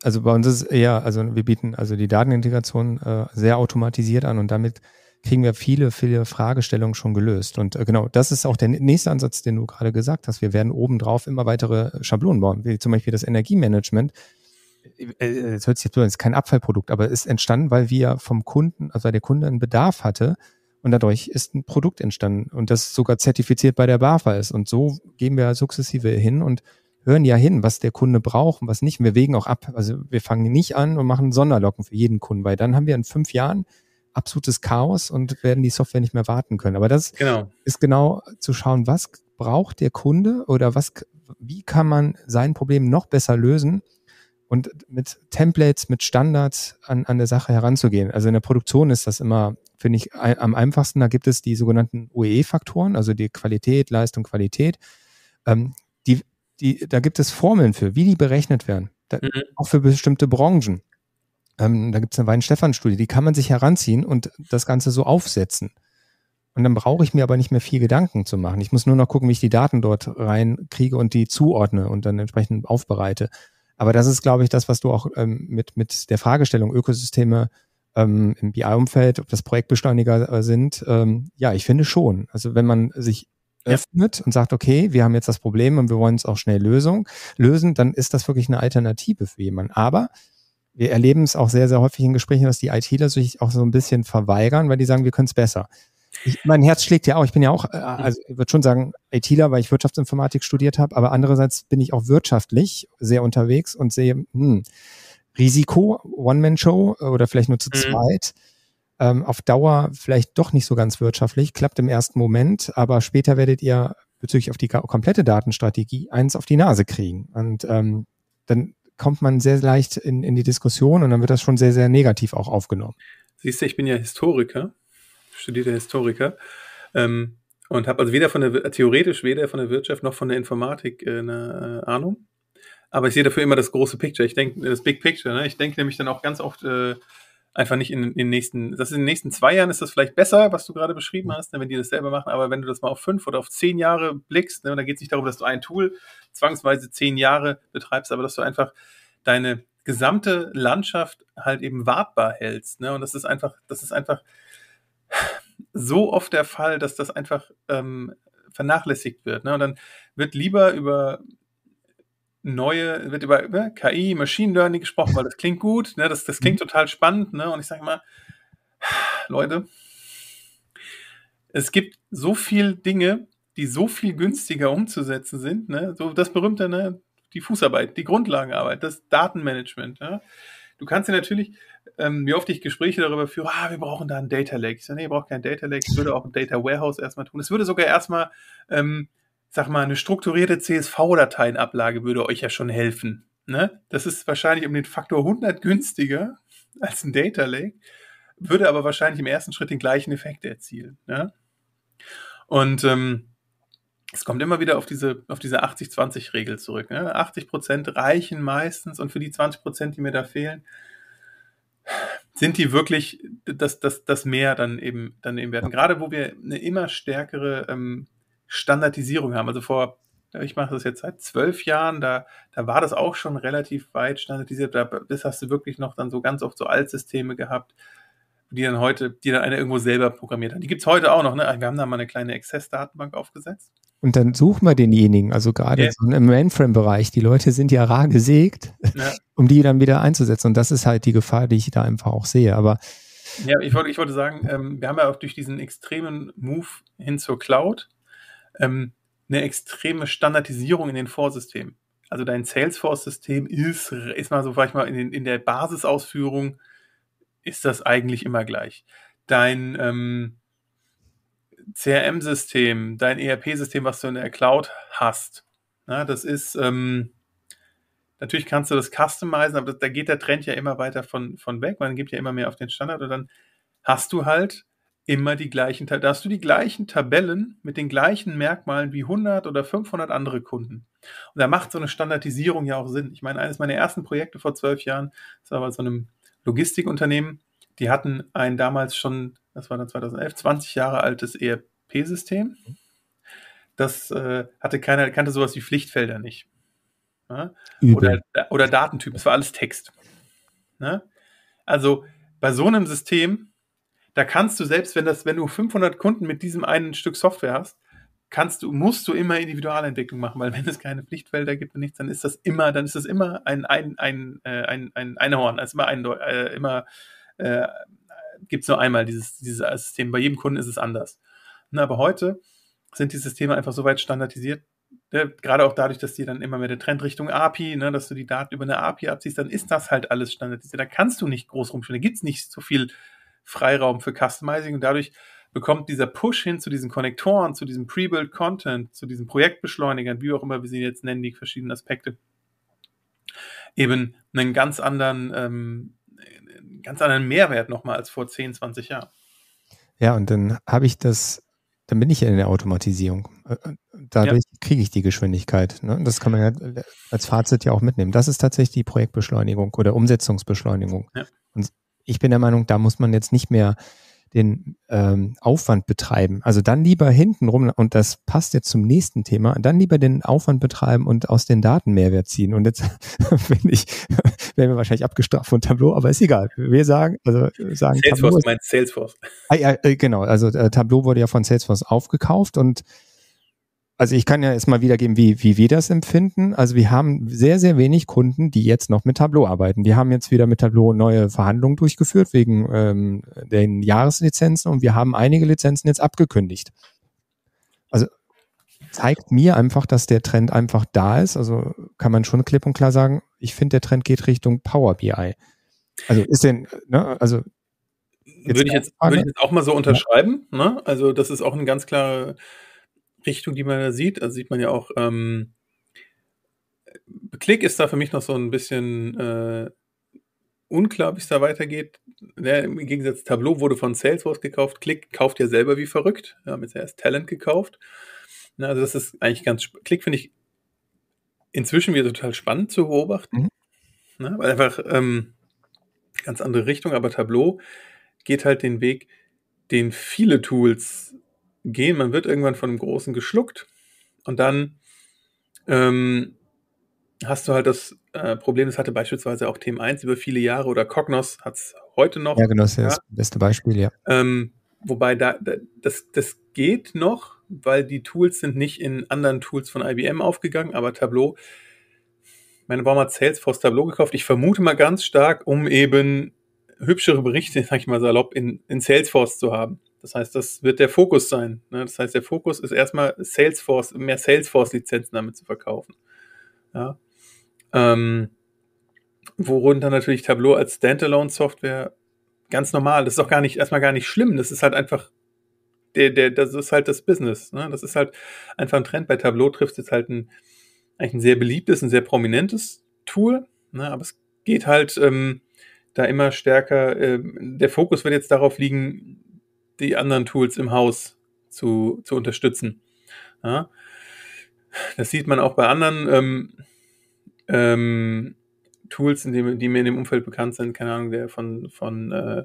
Also bei uns ist es eher, also wir bieten also die Datenintegration äh, sehr automatisiert an und damit kriegen wir viele, viele Fragestellungen schon gelöst. Und äh, genau, das ist auch der nächste Ansatz, den du gerade gesagt hast. Wir werden obendrauf immer weitere Schablonen bauen, wie zum Beispiel das Energiemanagement. Äh, es hört sich jetzt so, es ist kein Abfallprodukt, aber es ist entstanden, weil wir vom Kunden, also weil der Kunde einen Bedarf hatte und dadurch ist ein Produkt entstanden und das sogar zertifiziert bei der BAFA ist. Und so gehen wir sukzessive hin und hören ja hin, was der Kunde braucht und was nicht. Wir wägen auch ab. Also wir fangen nicht an und machen Sonderlocken für jeden Kunden, weil dann haben wir in fünf Jahren absolutes Chaos und werden die Software nicht mehr warten können. Aber das genau. ist genau zu schauen, was braucht der Kunde oder was, wie kann man sein Problem noch besser lösen und mit Templates, mit Standards an, an der Sache heranzugehen. Also in der Produktion ist das immer, finde ich, am einfachsten. Da gibt es die sogenannten UE-Faktoren, also die Qualität, Leistung, Qualität. Ähm, die, die, da gibt es Formeln für, wie die berechnet werden. Da, mhm. Auch für bestimmte Branchen. Ähm, da gibt es eine Wein-Stefan-Studie, die kann man sich heranziehen und das Ganze so aufsetzen. Und dann brauche ich mir aber nicht mehr viel Gedanken zu machen. Ich muss nur noch gucken, wie ich die Daten dort reinkriege und die zuordne und dann entsprechend aufbereite. Aber das ist, glaube ich, das, was du auch ähm, mit, mit der Fragestellung Ökosysteme ähm, im BI-Umfeld, ob das Projektbeschleuniger äh, sind. Ähm, ja, ich finde schon. Also wenn man sich öffnet und sagt, okay, wir haben jetzt das Problem und wir wollen es auch schnell Lösung, lösen, dann ist das wirklich eine Alternative für jemanden. Aber wir erleben es auch sehr, sehr häufig in Gesprächen, dass die ITler sich auch so ein bisschen verweigern, weil die sagen, wir können es besser. Ich, mein Herz schlägt ja auch. Ich bin ja auch, äh, also ich würde schon sagen, ITler, weil ich Wirtschaftsinformatik studiert habe, aber andererseits bin ich auch wirtschaftlich sehr unterwegs und sehe, hm, Risiko, One-Man-Show oder vielleicht nur zu mhm. zweit. Ähm, auf Dauer vielleicht doch nicht so ganz wirtschaftlich, klappt im ersten Moment, aber später werdet ihr bezüglich auf die komplette Datenstrategie eins auf die Nase kriegen. Und ähm, dann kommt man sehr leicht in, in die Diskussion und dann wird das schon sehr, sehr negativ auch aufgenommen. Siehst du, ich bin ja Historiker studierter Historiker. Ähm, und habe also weder von der theoretisch weder von der Wirtschaft noch von der Informatik äh, eine äh, Ahnung. Aber ich sehe dafür immer das große Picture. Ich denke, das Big Picture. Ne? Ich denke nämlich dann auch ganz oft äh, einfach nicht in, in, den nächsten, das ist in den nächsten zwei Jahren ist das vielleicht besser, was du gerade beschrieben hast, ne, wenn die das selber machen. Aber wenn du das mal auf fünf oder auf zehn Jahre blickst, ne, dann geht es nicht darum, dass du ein Tool zwangsweise zehn Jahre betreibst, aber dass du einfach deine gesamte Landschaft halt eben wartbar hältst. Ne? Und das ist einfach, das ist einfach so oft der Fall, dass das einfach ähm, vernachlässigt wird. Ne? Und dann wird lieber über neue, wird über, über KI, Machine Learning gesprochen, weil das klingt gut, ne? das, das klingt mhm. total spannend. Ne? Und ich sage mal, Leute, es gibt so viel Dinge, die so viel günstiger umzusetzen sind. Ne? So das berühmte, ne? die Fußarbeit, die Grundlagenarbeit, das Datenmanagement. Ja? Du kannst dir natürlich, ähm, wie oft ich Gespräche darüber führe, ah, wir brauchen da ein Data Lake. Ich sage, nee, ihr braucht kein Data Lake. Ich würde auch ein Data Warehouse erstmal tun. Es würde sogar erstmal ähm, sag mal, eine strukturierte CSV-Dateienablage würde euch ja schon helfen. Ne? Das ist wahrscheinlich um den Faktor 100 günstiger als ein Data Lake, würde aber wahrscheinlich im ersten Schritt den gleichen Effekt erzielen. Ne? Und ähm, es kommt immer wieder auf diese, auf diese 80-20-Regel zurück. Ne? 80 Prozent reichen meistens und für die 20 Prozent, die mir da fehlen, sind die wirklich das, das, das Mehr dann eben, dann eben werden. Gerade wo wir eine immer stärkere ähm, Standardisierung haben. Also vor, ich mache das jetzt seit zwölf Jahren, da, da war das auch schon relativ weit standardisiert. Da, das hast du wirklich noch dann so ganz oft so Altsysteme gehabt, die dann heute, die dann einer irgendwo selber programmiert hat. Die gibt's heute auch noch, ne? Wir haben da mal eine kleine Access-Datenbank aufgesetzt. Und dann such mal denjenigen, also gerade yeah. so im Mainframe-Bereich, die Leute sind ja rar gesägt, ja. um die dann wieder einzusetzen. Und das ist halt die Gefahr, die ich da einfach auch sehe. Aber ja, ich wollte, ich wollte sagen, ähm, wir haben ja auch durch diesen extremen Move hin zur Cloud ähm, eine extreme Standardisierung in den Vorsystemen. Also dein Salesforce-System ist, ist mal so vielleicht mal in, den, in der Basisausführung ist das eigentlich immer gleich. Dein ähm, CRM-System, dein ERP-System, was du in der Cloud hast, na, das ist ähm, natürlich kannst du das customizen, aber da geht der Trend ja immer weiter von, von weg. Man gibt ja immer mehr auf den Standard und dann hast du halt immer die gleichen, da hast du die gleichen Tabellen mit den gleichen Merkmalen wie 100 oder 500 andere Kunden. Und da macht so eine Standardisierung ja auch Sinn. Ich meine, eines meiner ersten Projekte vor zwölf Jahren, das war bei so einem Logistikunternehmen, die hatten ein damals schon, das war dann 2011, 20 Jahre altes ERP-System. Das äh, hatte keiner, kannte sowas wie Pflichtfelder nicht. Ja? Oder, oder Datentypen, es war alles Text. Ja? Also bei so einem System da kannst du selbst, wenn das, wenn du 500 Kunden mit diesem einen Stück Software hast, kannst du, musst du immer Individualentwicklung machen, weil wenn es keine Pflichtfelder gibt und nichts, dann ist das immer, dann ist das immer ein, ein, ein, äh, ein, ein Einhorn, also immer ein, äh, immer, äh, gibt es nur einmal dieses, dieses System. Bei jedem Kunden ist es anders. Na, aber heute sind die Systeme einfach so weit standardisiert, ne, gerade auch dadurch, dass die dann immer mehr der Trend Richtung API, ne, dass du die Daten über eine API abziehst, dann ist das halt alles standardisiert. Da kannst du nicht groß rumspielen. Da gibt es nicht so viel Freiraum für Customizing und dadurch bekommt dieser Push hin zu diesen Konnektoren, zu diesem Pre-Built Content, zu diesen Projektbeschleunigern, wie auch immer wir sie jetzt nennen, die verschiedenen Aspekte, eben einen ganz anderen, ähm, ganz anderen Mehrwert nochmal als vor 10, 20 Jahren. Ja, und dann habe ich das, dann bin ich ja in der Automatisierung. Dadurch ja. kriege ich die Geschwindigkeit. Ne? Das kann man ja als Fazit ja auch mitnehmen. Das ist tatsächlich die Projektbeschleunigung oder Umsetzungsbeschleunigung. Ja. Ich bin der Meinung, da muss man jetzt nicht mehr den ähm, Aufwand betreiben. Also dann lieber hinten rum, und das passt jetzt zum nächsten Thema, dann lieber den Aufwand betreiben und aus den Daten Mehrwert ziehen. Und jetzt bin ich, werden wir wahrscheinlich abgestraft von Tableau, aber ist egal. Wir sagen, also sagen Salesforce, Tableau ist, du meinst Salesforce. Ah, ja, äh, genau, also äh, Tableau wurde ja von Salesforce aufgekauft und also ich kann ja erstmal wiedergeben, wie, wie wir das empfinden. Also wir haben sehr, sehr wenig Kunden, die jetzt noch mit Tableau arbeiten. Wir haben jetzt wieder mit Tableau neue Verhandlungen durchgeführt wegen ähm, den Jahreslizenzen und wir haben einige Lizenzen jetzt abgekündigt. Also zeigt mir einfach, dass der Trend einfach da ist. Also kann man schon klipp und klar sagen, ich finde, der Trend geht Richtung Power BI. Also ist denn, ne, also würde ich, jetzt, würde ich jetzt auch mal so unterschreiben. Ne? Also das ist auch ein ganz klarer Richtung, die man da sieht. Also sieht man ja auch, ähm, Klick ist da für mich noch so ein bisschen äh, unklar, wie es da weitergeht. Ja, Im Gegensatz, Tableau wurde von Salesforce gekauft. Klick kauft ja selber wie verrückt. Wir haben jetzt erst Talent gekauft. Na, also das ist eigentlich ganz, Klick finde ich inzwischen wieder total spannend zu beobachten. Mhm. Na, weil einfach ähm, ganz andere Richtung, aber Tableau geht halt den Weg, den viele Tools gehen. Man wird irgendwann von einem Großen geschluckt und dann ähm, hast du halt das äh, Problem, das hatte beispielsweise auch Themen 1 über viele Jahre oder Cognos hat es heute noch. Ja, genau, das ist ja. das beste Beispiel, ja. Ähm, wobei da, da, das, das geht noch, weil die Tools sind nicht in anderen Tools von IBM aufgegangen, aber Tableau, meine Warum hat Salesforce Tableau gekauft? Ich vermute mal ganz stark, um eben hübschere Berichte, sag ich mal salopp, in, in Salesforce zu haben. Das heißt, das wird der Fokus sein. Ne? Das heißt, der Fokus ist erstmal Salesforce, mehr Salesforce-Lizenzen damit zu verkaufen. Ja. Ähm, worunter natürlich Tableau als Standalone-Software ganz normal. Das ist auch gar nicht, erstmal gar nicht schlimm. Das ist halt einfach der, der, das ist halt das Business. Ne? Das ist halt einfach ein Trend. Bei Tableau trifft jetzt halt ein, eigentlich ein sehr beliebtes, ein sehr prominentes Tool. Ne? Aber es geht halt ähm, da immer stärker, äh, der Fokus wird jetzt darauf liegen, die anderen Tools im Haus zu, zu unterstützen. Ja? Das sieht man auch bei anderen ähm, ähm, Tools, dem, die mir in dem Umfeld bekannt sind, keine Ahnung, der von, von äh,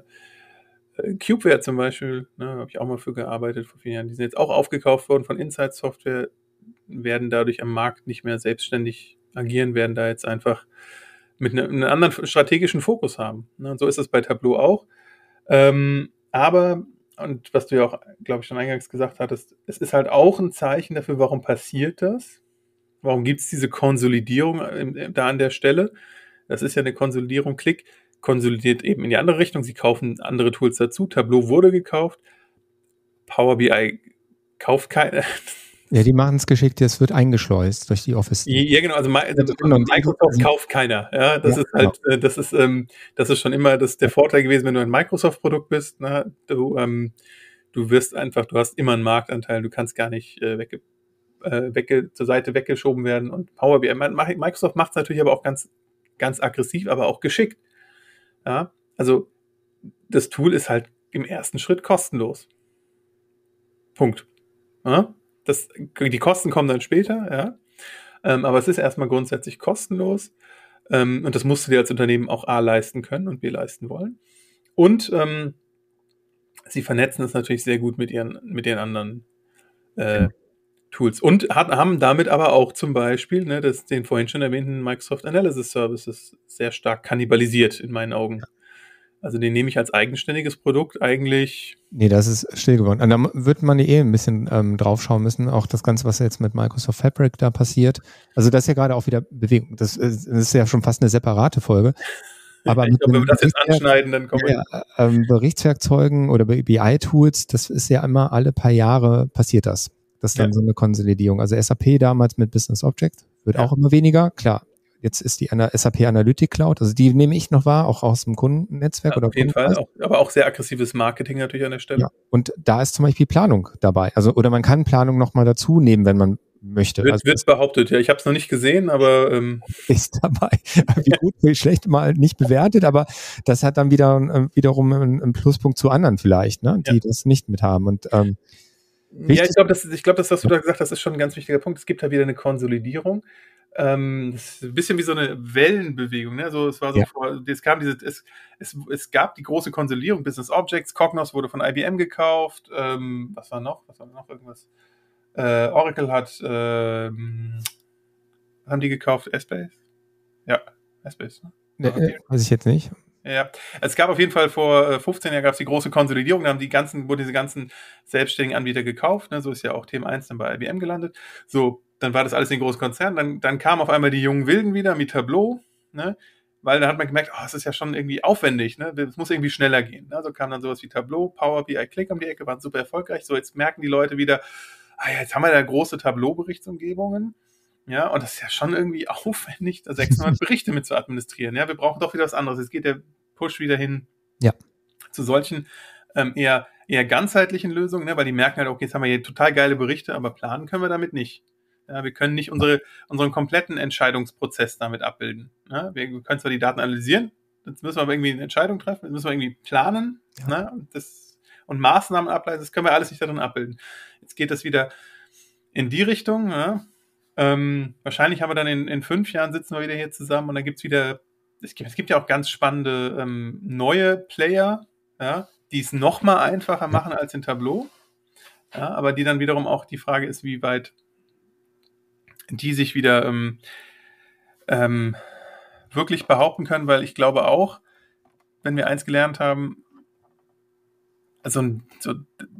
Cubeware zum Beispiel, ne, habe ich auch mal für gearbeitet vor vielen Jahren. Die sind jetzt auch aufgekauft worden von Inside Software, werden dadurch am Markt nicht mehr selbstständig agieren, werden da jetzt einfach mit ne, einem anderen strategischen Fokus haben. Ne, und so ist es bei Tableau auch. Ähm, aber, und was du ja auch, glaube ich, schon eingangs gesagt hattest, es ist halt auch ein Zeichen dafür, warum passiert das? Warum gibt es diese Konsolidierung äh, da an der Stelle? Das ist ja eine Konsolidierung. Klick konsolidiert eben in die andere Richtung. Sie kaufen andere Tools dazu. Tableau wurde gekauft. Power BI kauft keine. Ja, die machen es geschickt, es wird eingeschleust durch die Office. Ja, genau, also, also Microsoft kauft keiner. Ja, das ja, ist halt, genau. Das ist, ähm, das ist schon immer das, der Vorteil gewesen, wenn du ein Microsoft-Produkt bist. Ne? Du, ähm, du wirst einfach, du hast immer einen Marktanteil, du kannst gar nicht äh, wegge, äh, wegge, zur Seite weggeschoben werden. Und Power BI, Microsoft macht es natürlich aber auch ganz, ganz aggressiv, aber auch geschickt. Ja, also das Tool ist halt im ersten Schritt kostenlos. Punkt. Ja, das, die Kosten kommen dann später, ja. Ähm, aber es ist erstmal grundsätzlich kostenlos. Ähm, und das musst du dir als Unternehmen auch A leisten können und B leisten wollen. Und ähm, sie vernetzen es natürlich sehr gut mit ihren, mit ihren anderen äh, Tools und hat, haben damit aber auch zum Beispiel ne, das, den vorhin schon erwähnten Microsoft Analysis Services sehr stark kannibalisiert in meinen Augen. Also den nehme ich als eigenständiges Produkt eigentlich. Nee, das ist still geworden. Und da wird man eh ein bisschen ähm, draufschauen müssen. Auch das Ganze, was jetzt mit Microsoft Fabric da passiert. Also das ist ja gerade auch wieder Bewegung. Das ist, das ist ja schon fast eine separate Folge. Aber ich glaube, wenn wir das jetzt anschneiden, dann kommen ja, wir. Ähm, Berichtswerkzeugen oder BI-Tools, das ist ja immer alle paar Jahre passiert das. Das ist dann ja. so eine Konsolidierung. Also SAP damals mit Business Object wird ja. auch immer weniger. Klar, jetzt ist die SAP Analytic Cloud, also die nehme ich noch wahr, auch aus dem Kundennetzwerk. Ja, oder auf jeden Fall, auch, aber auch sehr aggressives Marketing natürlich an der Stelle. Ja, und da ist zum Beispiel Planung dabei. Also, oder man kann Planung nochmal dazu nehmen, wenn man möchte. Wird, also, wird behauptet, ja. Ich habe es noch nicht gesehen, aber ähm. ist dabei. Wie gut, wie schlecht mal nicht bewertet, aber das hat dann wieder äh, wiederum einen Pluspunkt zu anderen vielleicht, ne, die ja. das nicht mit haben. Und ähm, ja, ich glaube, das, ich glaub, das, was du da gesagt hast, ist schon ein ganz wichtiger Punkt. Es gibt da wieder eine Konsolidierung. Ähm, das ist ein bisschen wie so eine Wellenbewegung. Ne? So, es war so ja. vor, es kam diese, es, es, es gab die große Konsolidierung, Business Objects, Cognos wurde von IBM gekauft. Ähm, was war noch? Was war noch irgendwas? Äh, Oracle hat, ähm, haben die gekauft? Essbase? Ja, Essbase. Ne? Ne, äh, weiß ich jetzt nicht. Ja, es gab auf jeden Fall vor 15 äh, Jahren gab es die große Konsolidierung, da haben die ganzen, wurden diese ganzen selbstständigen Anbieter gekauft, ne? so ist ja auch Thema 1 dann bei IBM gelandet. So, dann war das alles in großen Konzernen, dann, dann kamen auf einmal die jungen Wilden wieder mit Tableau, ne? weil dann hat man gemerkt, oh, es ist ja schon irgendwie aufwendig, ne? das muss irgendwie schneller gehen. Ne? So kam dann sowas wie Tableau, Power BI, Click um die Ecke, waren super erfolgreich. So, jetzt merken die Leute wieder, ah, jetzt haben wir da große Tableau-Berichtsumgebungen ja, und das ist ja schon irgendwie aufwendig, da 600 Berichte mit zu administrieren. Ja, wir brauchen doch wieder was anderes. Jetzt geht der Push wieder hin ja. zu solchen ähm, eher, eher ganzheitlichen Lösungen, ne, weil die merken halt, okay, jetzt haben wir hier total geile Berichte, aber planen können wir damit nicht. Ja, wir können nicht unsere, unseren kompletten Entscheidungsprozess damit abbilden. Ja, wir können zwar die Daten analysieren, jetzt müssen wir aber irgendwie eine Entscheidung treffen, jetzt müssen wir irgendwie planen ja. ne, und, das, und Maßnahmen ableiten, das können wir alles nicht darin abbilden. Jetzt geht das wieder in die Richtung, ja, ähm, wahrscheinlich haben wir dann in, in fünf Jahren sitzen wir wieder hier zusammen und dann gibt's wieder, es gibt, es gibt ja auch ganz spannende ähm, neue Player, ja, die es noch mal einfacher machen als in Tableau. Ja, aber die dann wiederum auch die Frage ist, wie weit die sich wieder ähm, ähm, wirklich behaupten können, weil ich glaube auch, wenn wir eins gelernt haben, also so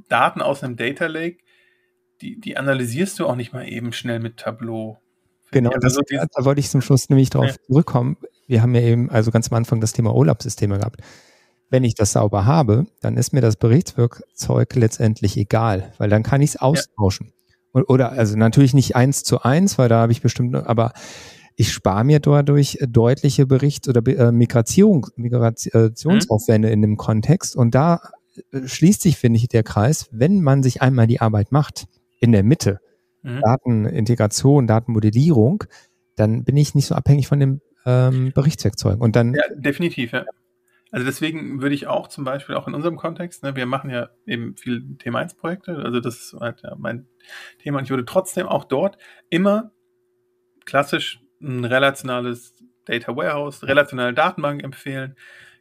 Daten aus einem Data Lake, die, die analysierst du auch nicht mal eben schnell mit Tableau. Genau, also das, da wollte ich zum Schluss nämlich drauf ja. zurückkommen. Wir haben ja eben also ganz am Anfang das Thema OLAP-Systeme gehabt. Wenn ich das sauber habe, dann ist mir das Berichtswerkzeug letztendlich egal, weil dann kann ich es austauschen. Ja. Oder also natürlich nicht eins zu eins, weil da habe ich bestimmt, aber ich spare mir dadurch deutliche Berichts- oder äh, Migration, Migrationsaufwände mhm. in dem Kontext und da äh, schließt sich, finde ich, der Kreis, wenn man sich einmal die Arbeit macht, in der Mitte, mhm. Datenintegration, Datenmodellierung, dann bin ich nicht so abhängig von dem ähm, Berichtswerkzeug. Und dann. Ja, definitiv, ja. Also deswegen würde ich auch zum Beispiel auch in unserem Kontext, ne, wir machen ja eben viel Thema 1 Projekte, also das ist halt ja mein Thema und ich würde trotzdem auch dort immer klassisch ein relationales Data Warehouse, relationale Datenbank empfehlen.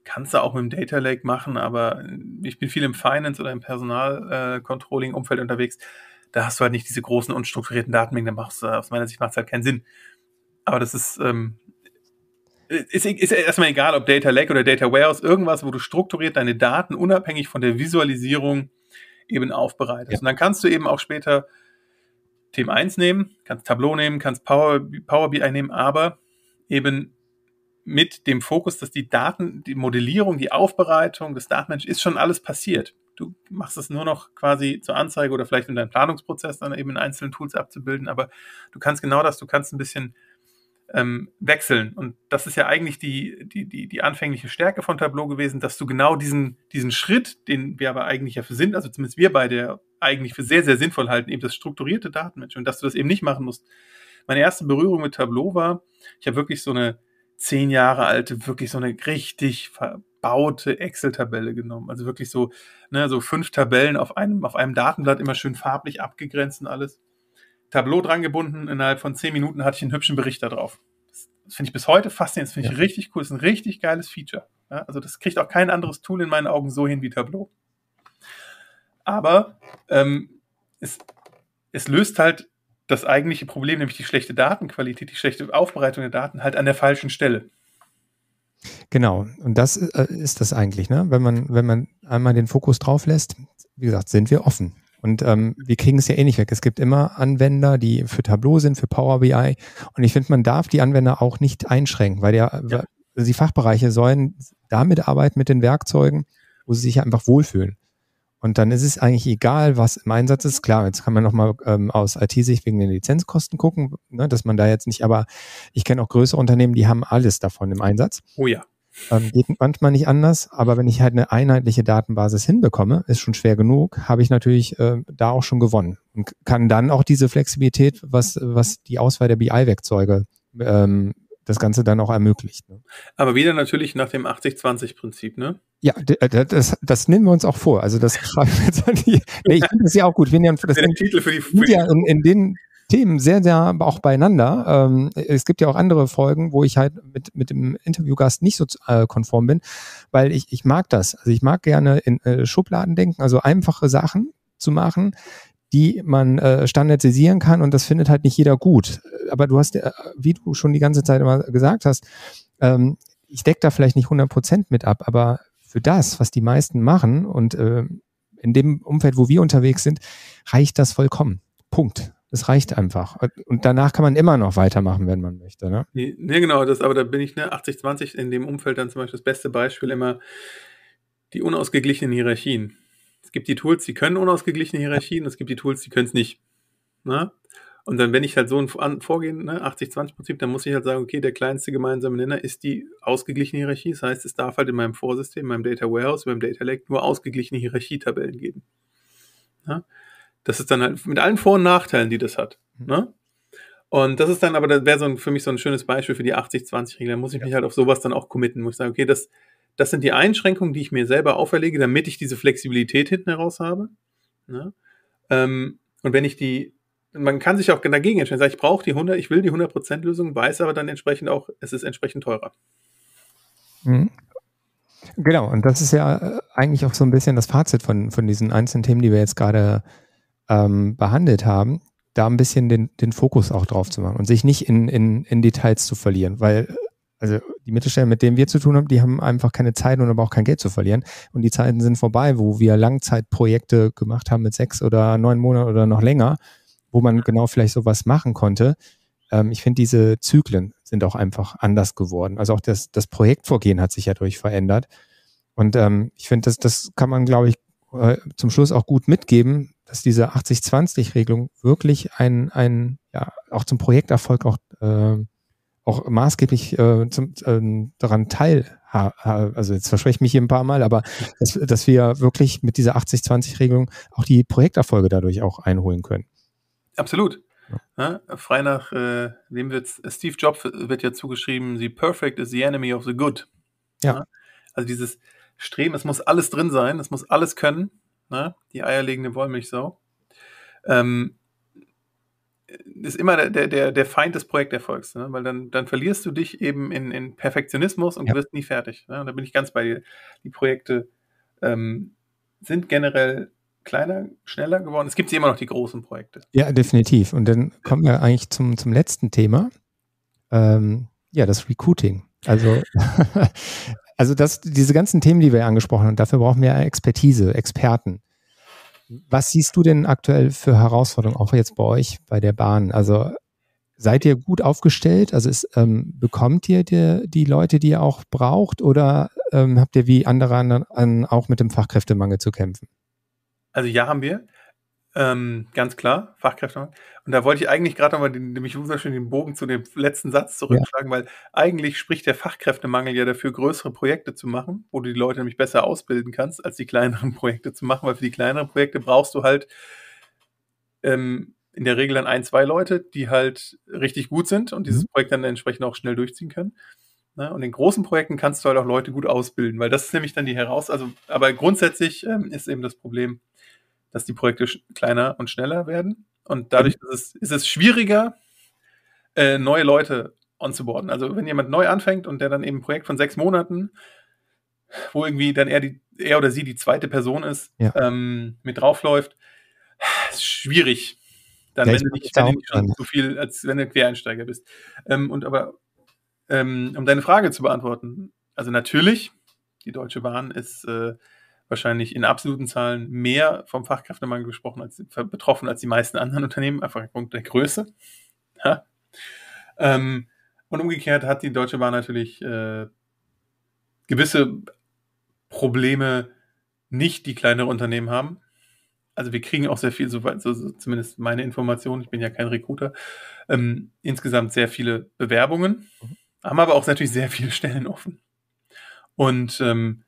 Kannst du auch mit dem Data Lake machen, aber ich bin viel im Finance oder im Personal-Controlling-Umfeld äh, unterwegs. Da hast du halt nicht diese großen unstrukturierten Datenmengen, da machst du, aus meiner Sicht macht es halt keinen Sinn. Aber das ist, ähm, ist, ist erstmal egal, ob Data Lake oder Data Warehouse, irgendwas, wo du strukturiert deine Daten unabhängig von der Visualisierung eben aufbereitest. Ja. Und dann kannst du eben auch später Thema 1 nehmen, kannst Tableau nehmen, kannst Power, Power BI nehmen, aber eben mit dem Fokus, dass die Daten, die Modellierung, die Aufbereitung des Datenmensch ist schon alles passiert. Du machst es nur noch quasi zur Anzeige oder vielleicht in deinem Planungsprozess dann eben in einzelnen Tools abzubilden, aber du kannst genau das, du kannst ein bisschen ähm, wechseln. Und das ist ja eigentlich die, die, die, die anfängliche Stärke von Tableau gewesen, dass du genau diesen, diesen Schritt, den wir aber eigentlich ja für sind, also zumindest wir beide eigentlich für sehr, sehr sinnvoll halten, eben das strukturierte Datenmanagement, dass du das eben nicht machen musst. Meine erste Berührung mit Tableau war, ich habe wirklich so eine zehn Jahre alte, wirklich so eine richtig verbaute Excel-Tabelle genommen. Also wirklich so, ne, so fünf Tabellen auf einem, auf einem Datenblatt, immer schön farblich abgegrenzt und alles. Tableau dran gebunden. Innerhalb von zehn Minuten hatte ich einen hübschen Bericht da drauf. Das, das finde ich bis heute faszinierend. Das finde ich ja. richtig cool. Das ist ein richtig geiles Feature. Ja, also das kriegt auch kein anderes Tool in meinen Augen so hin wie Tableau. Aber ähm, es, es löst halt das eigentliche Problem, nämlich die schlechte Datenqualität, die schlechte Aufbereitung der Daten, halt an der falschen Stelle. Genau, und das äh, ist das eigentlich, ne? Wenn man, wenn man einmal den Fokus drauf lässt, wie gesagt, sind wir offen. Und ähm, wir kriegen es ja eh nicht weg. Es gibt immer Anwender, die für Tableau sind, für Power BI. Und ich finde, man darf die Anwender auch nicht einschränken, weil der, ja. die Fachbereiche sollen damit arbeiten mit den Werkzeugen, wo sie sich einfach wohlfühlen. Und dann ist es eigentlich egal, was im Einsatz ist. Klar, jetzt kann man nochmal ähm, aus IT-Sicht wegen den Lizenzkosten gucken, ne, dass man da jetzt nicht, aber ich kenne auch größere Unternehmen, die haben alles davon im Einsatz. Oh ja. Ähm, geht manchmal nicht anders, aber wenn ich halt eine einheitliche Datenbasis hinbekomme, ist schon schwer genug, habe ich natürlich äh, da auch schon gewonnen und kann dann auch diese Flexibilität, was, was die Auswahl der BI-Werkzeuge ähm, das Ganze dann auch ermöglicht. Ne? Aber wieder natürlich nach dem 80-20-Prinzip, ne? Ja, äh, das, das nehmen wir uns auch vor. Also das schreiben wir jetzt an die. Nee, ich finde das ja auch gut. Wir ja, das der Titel für die, für die ja in, in den Themen sehr, sehr auch beieinander. Ähm, es gibt ja auch andere Folgen, wo ich halt mit, mit dem Interviewgast nicht so äh, konform bin, weil ich, ich mag das. Also ich mag gerne in äh, Schubladen denken, also einfache Sachen zu machen, die man äh, standardisieren kann und das findet halt nicht jeder gut. Aber du hast, äh, wie du schon die ganze Zeit immer gesagt hast, ähm, ich decke da vielleicht nicht 100 Prozent mit ab, aber für das, was die meisten machen und äh, in dem Umfeld, wo wir unterwegs sind, reicht das vollkommen. Punkt. Das reicht einfach. Und danach kann man immer noch weitermachen, wenn man möchte. Ne, nee genau, das, aber da bin ich ne, 80-20 in dem Umfeld dann zum Beispiel das beste Beispiel immer die unausgeglichenen Hierarchien. Es gibt die Tools, die können unausgeglichene Hierarchien, es gibt die Tools, die können es nicht. Ne? Und dann, wenn ich halt so ein Vorgehen, ne, 80-20-Prinzip, dann muss ich halt sagen, okay, der kleinste gemeinsame Nenner ist die ausgeglichene Hierarchie. Das heißt, es darf halt in meinem Vorsystem, in meinem Data Warehouse, in meinem Data Lake nur ausgeglichene Hierarchietabellen geben. Ne? Das ist dann halt mit allen Vor- und Nachteilen, die das hat. Mhm. Ne? Und das ist dann aber, das wäre so ein, für mich so ein schönes Beispiel für die 80-20-Regel. Da muss ich mich halt auf sowas dann auch committen. Muss ich sagen, okay, das, das sind die Einschränkungen, die ich mir selber auferlege, damit ich diese Flexibilität hinten heraus habe. Ne? Ähm, und wenn ich die, man kann sich auch dagegen entscheiden, sagen, ich brauche die 100, ich will die 100% Lösung, weiß aber dann entsprechend auch, es ist entsprechend teurer. Mhm. Genau, und das ist ja äh, eigentlich auch so ein bisschen das Fazit von, von diesen einzelnen Themen, die wir jetzt gerade ähm, behandelt haben, da ein bisschen den, den Fokus auch drauf zu machen und sich nicht in, in, in Details zu verlieren, weil also die Mittelstellen, mit denen wir zu tun haben, die haben einfach keine Zeit und aber auch kein Geld zu verlieren. Und die Zeiten sind vorbei, wo wir Langzeitprojekte gemacht haben mit sechs oder neun Monaten oder noch länger, wo man genau vielleicht sowas machen konnte. Ähm, ich finde, diese Zyklen sind auch einfach anders geworden. Also auch das, das Projektvorgehen hat sich ja durch verändert. Und ähm, ich finde, das, das kann man, glaube ich, äh, zum Schluss auch gut mitgeben, dass diese 80-20-Regelung wirklich ein, ein, ja, auch zum Projekterfolg auch, äh, auch maßgeblich äh, zum, ähm, daran teil, also jetzt verspreche ich mich hier ein paar Mal, aber dass, dass wir wirklich mit dieser 80-20-Regelung auch die Projekterfolge dadurch auch einholen können. Absolut. Ja. Ja, frei nach äh, wem wird Steve Jobs wird ja zugeschrieben, the perfect is the enemy of the good. Ja. ja. Also dieses Streben, es muss alles drin sein, es muss alles können, ne? die eierlegende Wollmilchsau. Ähm, ist immer der, der, der Feind des Projekterfolgs, ne? weil dann, dann verlierst du dich eben in, in Perfektionismus und ja. wirst nie fertig. Ne? Und da bin ich ganz bei dir. Die Projekte ähm, sind generell kleiner, schneller geworden. Es gibt immer noch die großen Projekte. Ja, definitiv. Und dann kommen wir eigentlich zum, zum letzten Thema. Ähm, ja, das Recruiting. Also, also das, diese ganzen Themen, die wir angesprochen haben, dafür brauchen wir Expertise, Experten. Was siehst du denn aktuell für Herausforderungen, auch jetzt bei euch bei der Bahn? Also seid ihr gut aufgestellt? Also ist, ähm, bekommt ihr die, die, Leute, die ihr auch braucht, oder ähm, habt ihr wie andere an, an, auch mit dem Fachkräftemangel zu kämpfen? Also ja, haben wir. Ähm, ganz klar, Fachkräftemangel. Und da wollte ich eigentlich gerade nochmal den, nämlich wunderschön den Bogen zu dem letzten Satz zurückschlagen, ja. weil eigentlich spricht der Fachkräftemangel ja dafür, größere Projekte zu machen, wo du die Leute nämlich besser ausbilden kannst, als die kleineren Projekte zu machen, weil für die kleineren Projekte brauchst du halt ähm, in der Regel dann ein, zwei Leute, die halt richtig gut sind und dieses mhm. Projekt dann entsprechend auch schnell durchziehen können. Ne? Und in großen Projekten kannst du halt auch Leute gut ausbilden, weil das ist nämlich dann die heraus. Also, aber grundsätzlich ähm, ist eben das Problem, dass die Projekte kleiner und schneller werden. Und dadurch mhm. ist es, ist es schwieriger, äh, neue Leute onzuboarden. Also wenn jemand neu anfängt und der dann eben ein Projekt von sechs Monaten, wo irgendwie dann er, die, er oder sie die zweite Person ist, ja. ähm, mit draufläuft, ist schwierig. Dann, ja, wenn, du nicht, wenn schon so viel, als wenn du Quereinsteiger bist. Ähm, und aber, ähm, um deine Frage zu beantworten, also natürlich, die Deutsche Bahn ist äh, wahrscheinlich in absoluten Zahlen mehr vom Fachkräftemangel gesprochen als betroffen als die meisten anderen Unternehmen, einfach aufgrund der Größe. Ja. Ähm, und umgekehrt hat die Deutsche Bahn natürlich äh, gewisse Probleme nicht, die kleinere Unternehmen haben. Also wir kriegen auch sehr viel, so, so zumindest meine Information, ich bin ja kein Recruiter, ähm, insgesamt sehr viele Bewerbungen, mhm. haben aber auch natürlich sehr viele Stellen offen. Und ähm,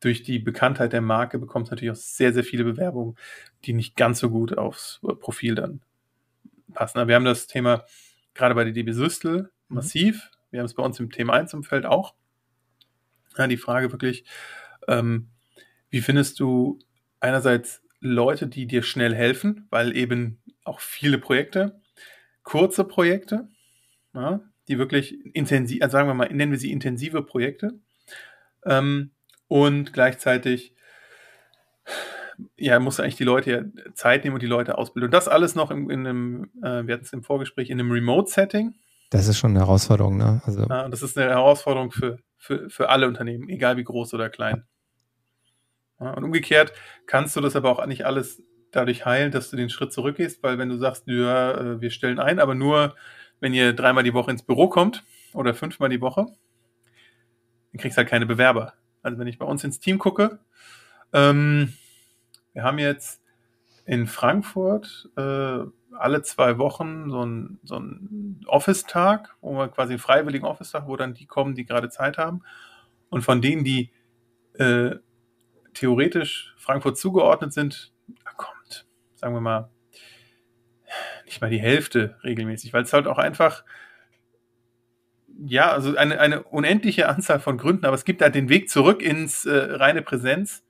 durch die Bekanntheit der Marke bekommt es natürlich auch sehr, sehr viele Bewerbungen, die nicht ganz so gut aufs Profil dann passen. Aber wir haben das Thema gerade bei der DB Systel mhm. massiv. Wir haben es bei uns im Thema 1-Umfeld auch. Ja, die Frage wirklich, ähm, wie findest du einerseits Leute, die dir schnell helfen, weil eben auch viele Projekte, kurze Projekte, ja, die wirklich intensiv, also sagen wir mal, nennen wir sie intensive Projekte, ähm, und gleichzeitig ja, muss eigentlich die Leute ja Zeit nehmen und die Leute ausbilden. Und das alles noch in, in einem, äh, wir hatten es im Vorgespräch, in einem Remote-Setting. Das ist schon eine Herausforderung, ne? Also. Ja, das ist eine Herausforderung für, für, für alle Unternehmen, egal wie groß oder klein. Ja, und umgekehrt kannst du das aber auch nicht alles dadurch heilen, dass du den Schritt zurückgehst, weil wenn du sagst, ja, äh, wir stellen ein, aber nur, wenn ihr dreimal die Woche ins Büro kommt oder fünfmal die Woche, dann kriegst du halt keine Bewerber. Also wenn ich bei uns ins Team gucke, ähm, wir haben jetzt in Frankfurt äh, alle zwei Wochen so ein, so Office-Tag, wo wir quasi einen freiwilligen Office-Tag, wo dann die kommen, die gerade Zeit haben. Und von denen, die äh, theoretisch Frankfurt zugeordnet sind, da kommt, sagen wir mal, nicht mal die Hälfte regelmäßig, weil es halt auch einfach ja, also eine, eine unendliche Anzahl von Gründen, aber es gibt da den Weg zurück ins äh, reine Präsenz.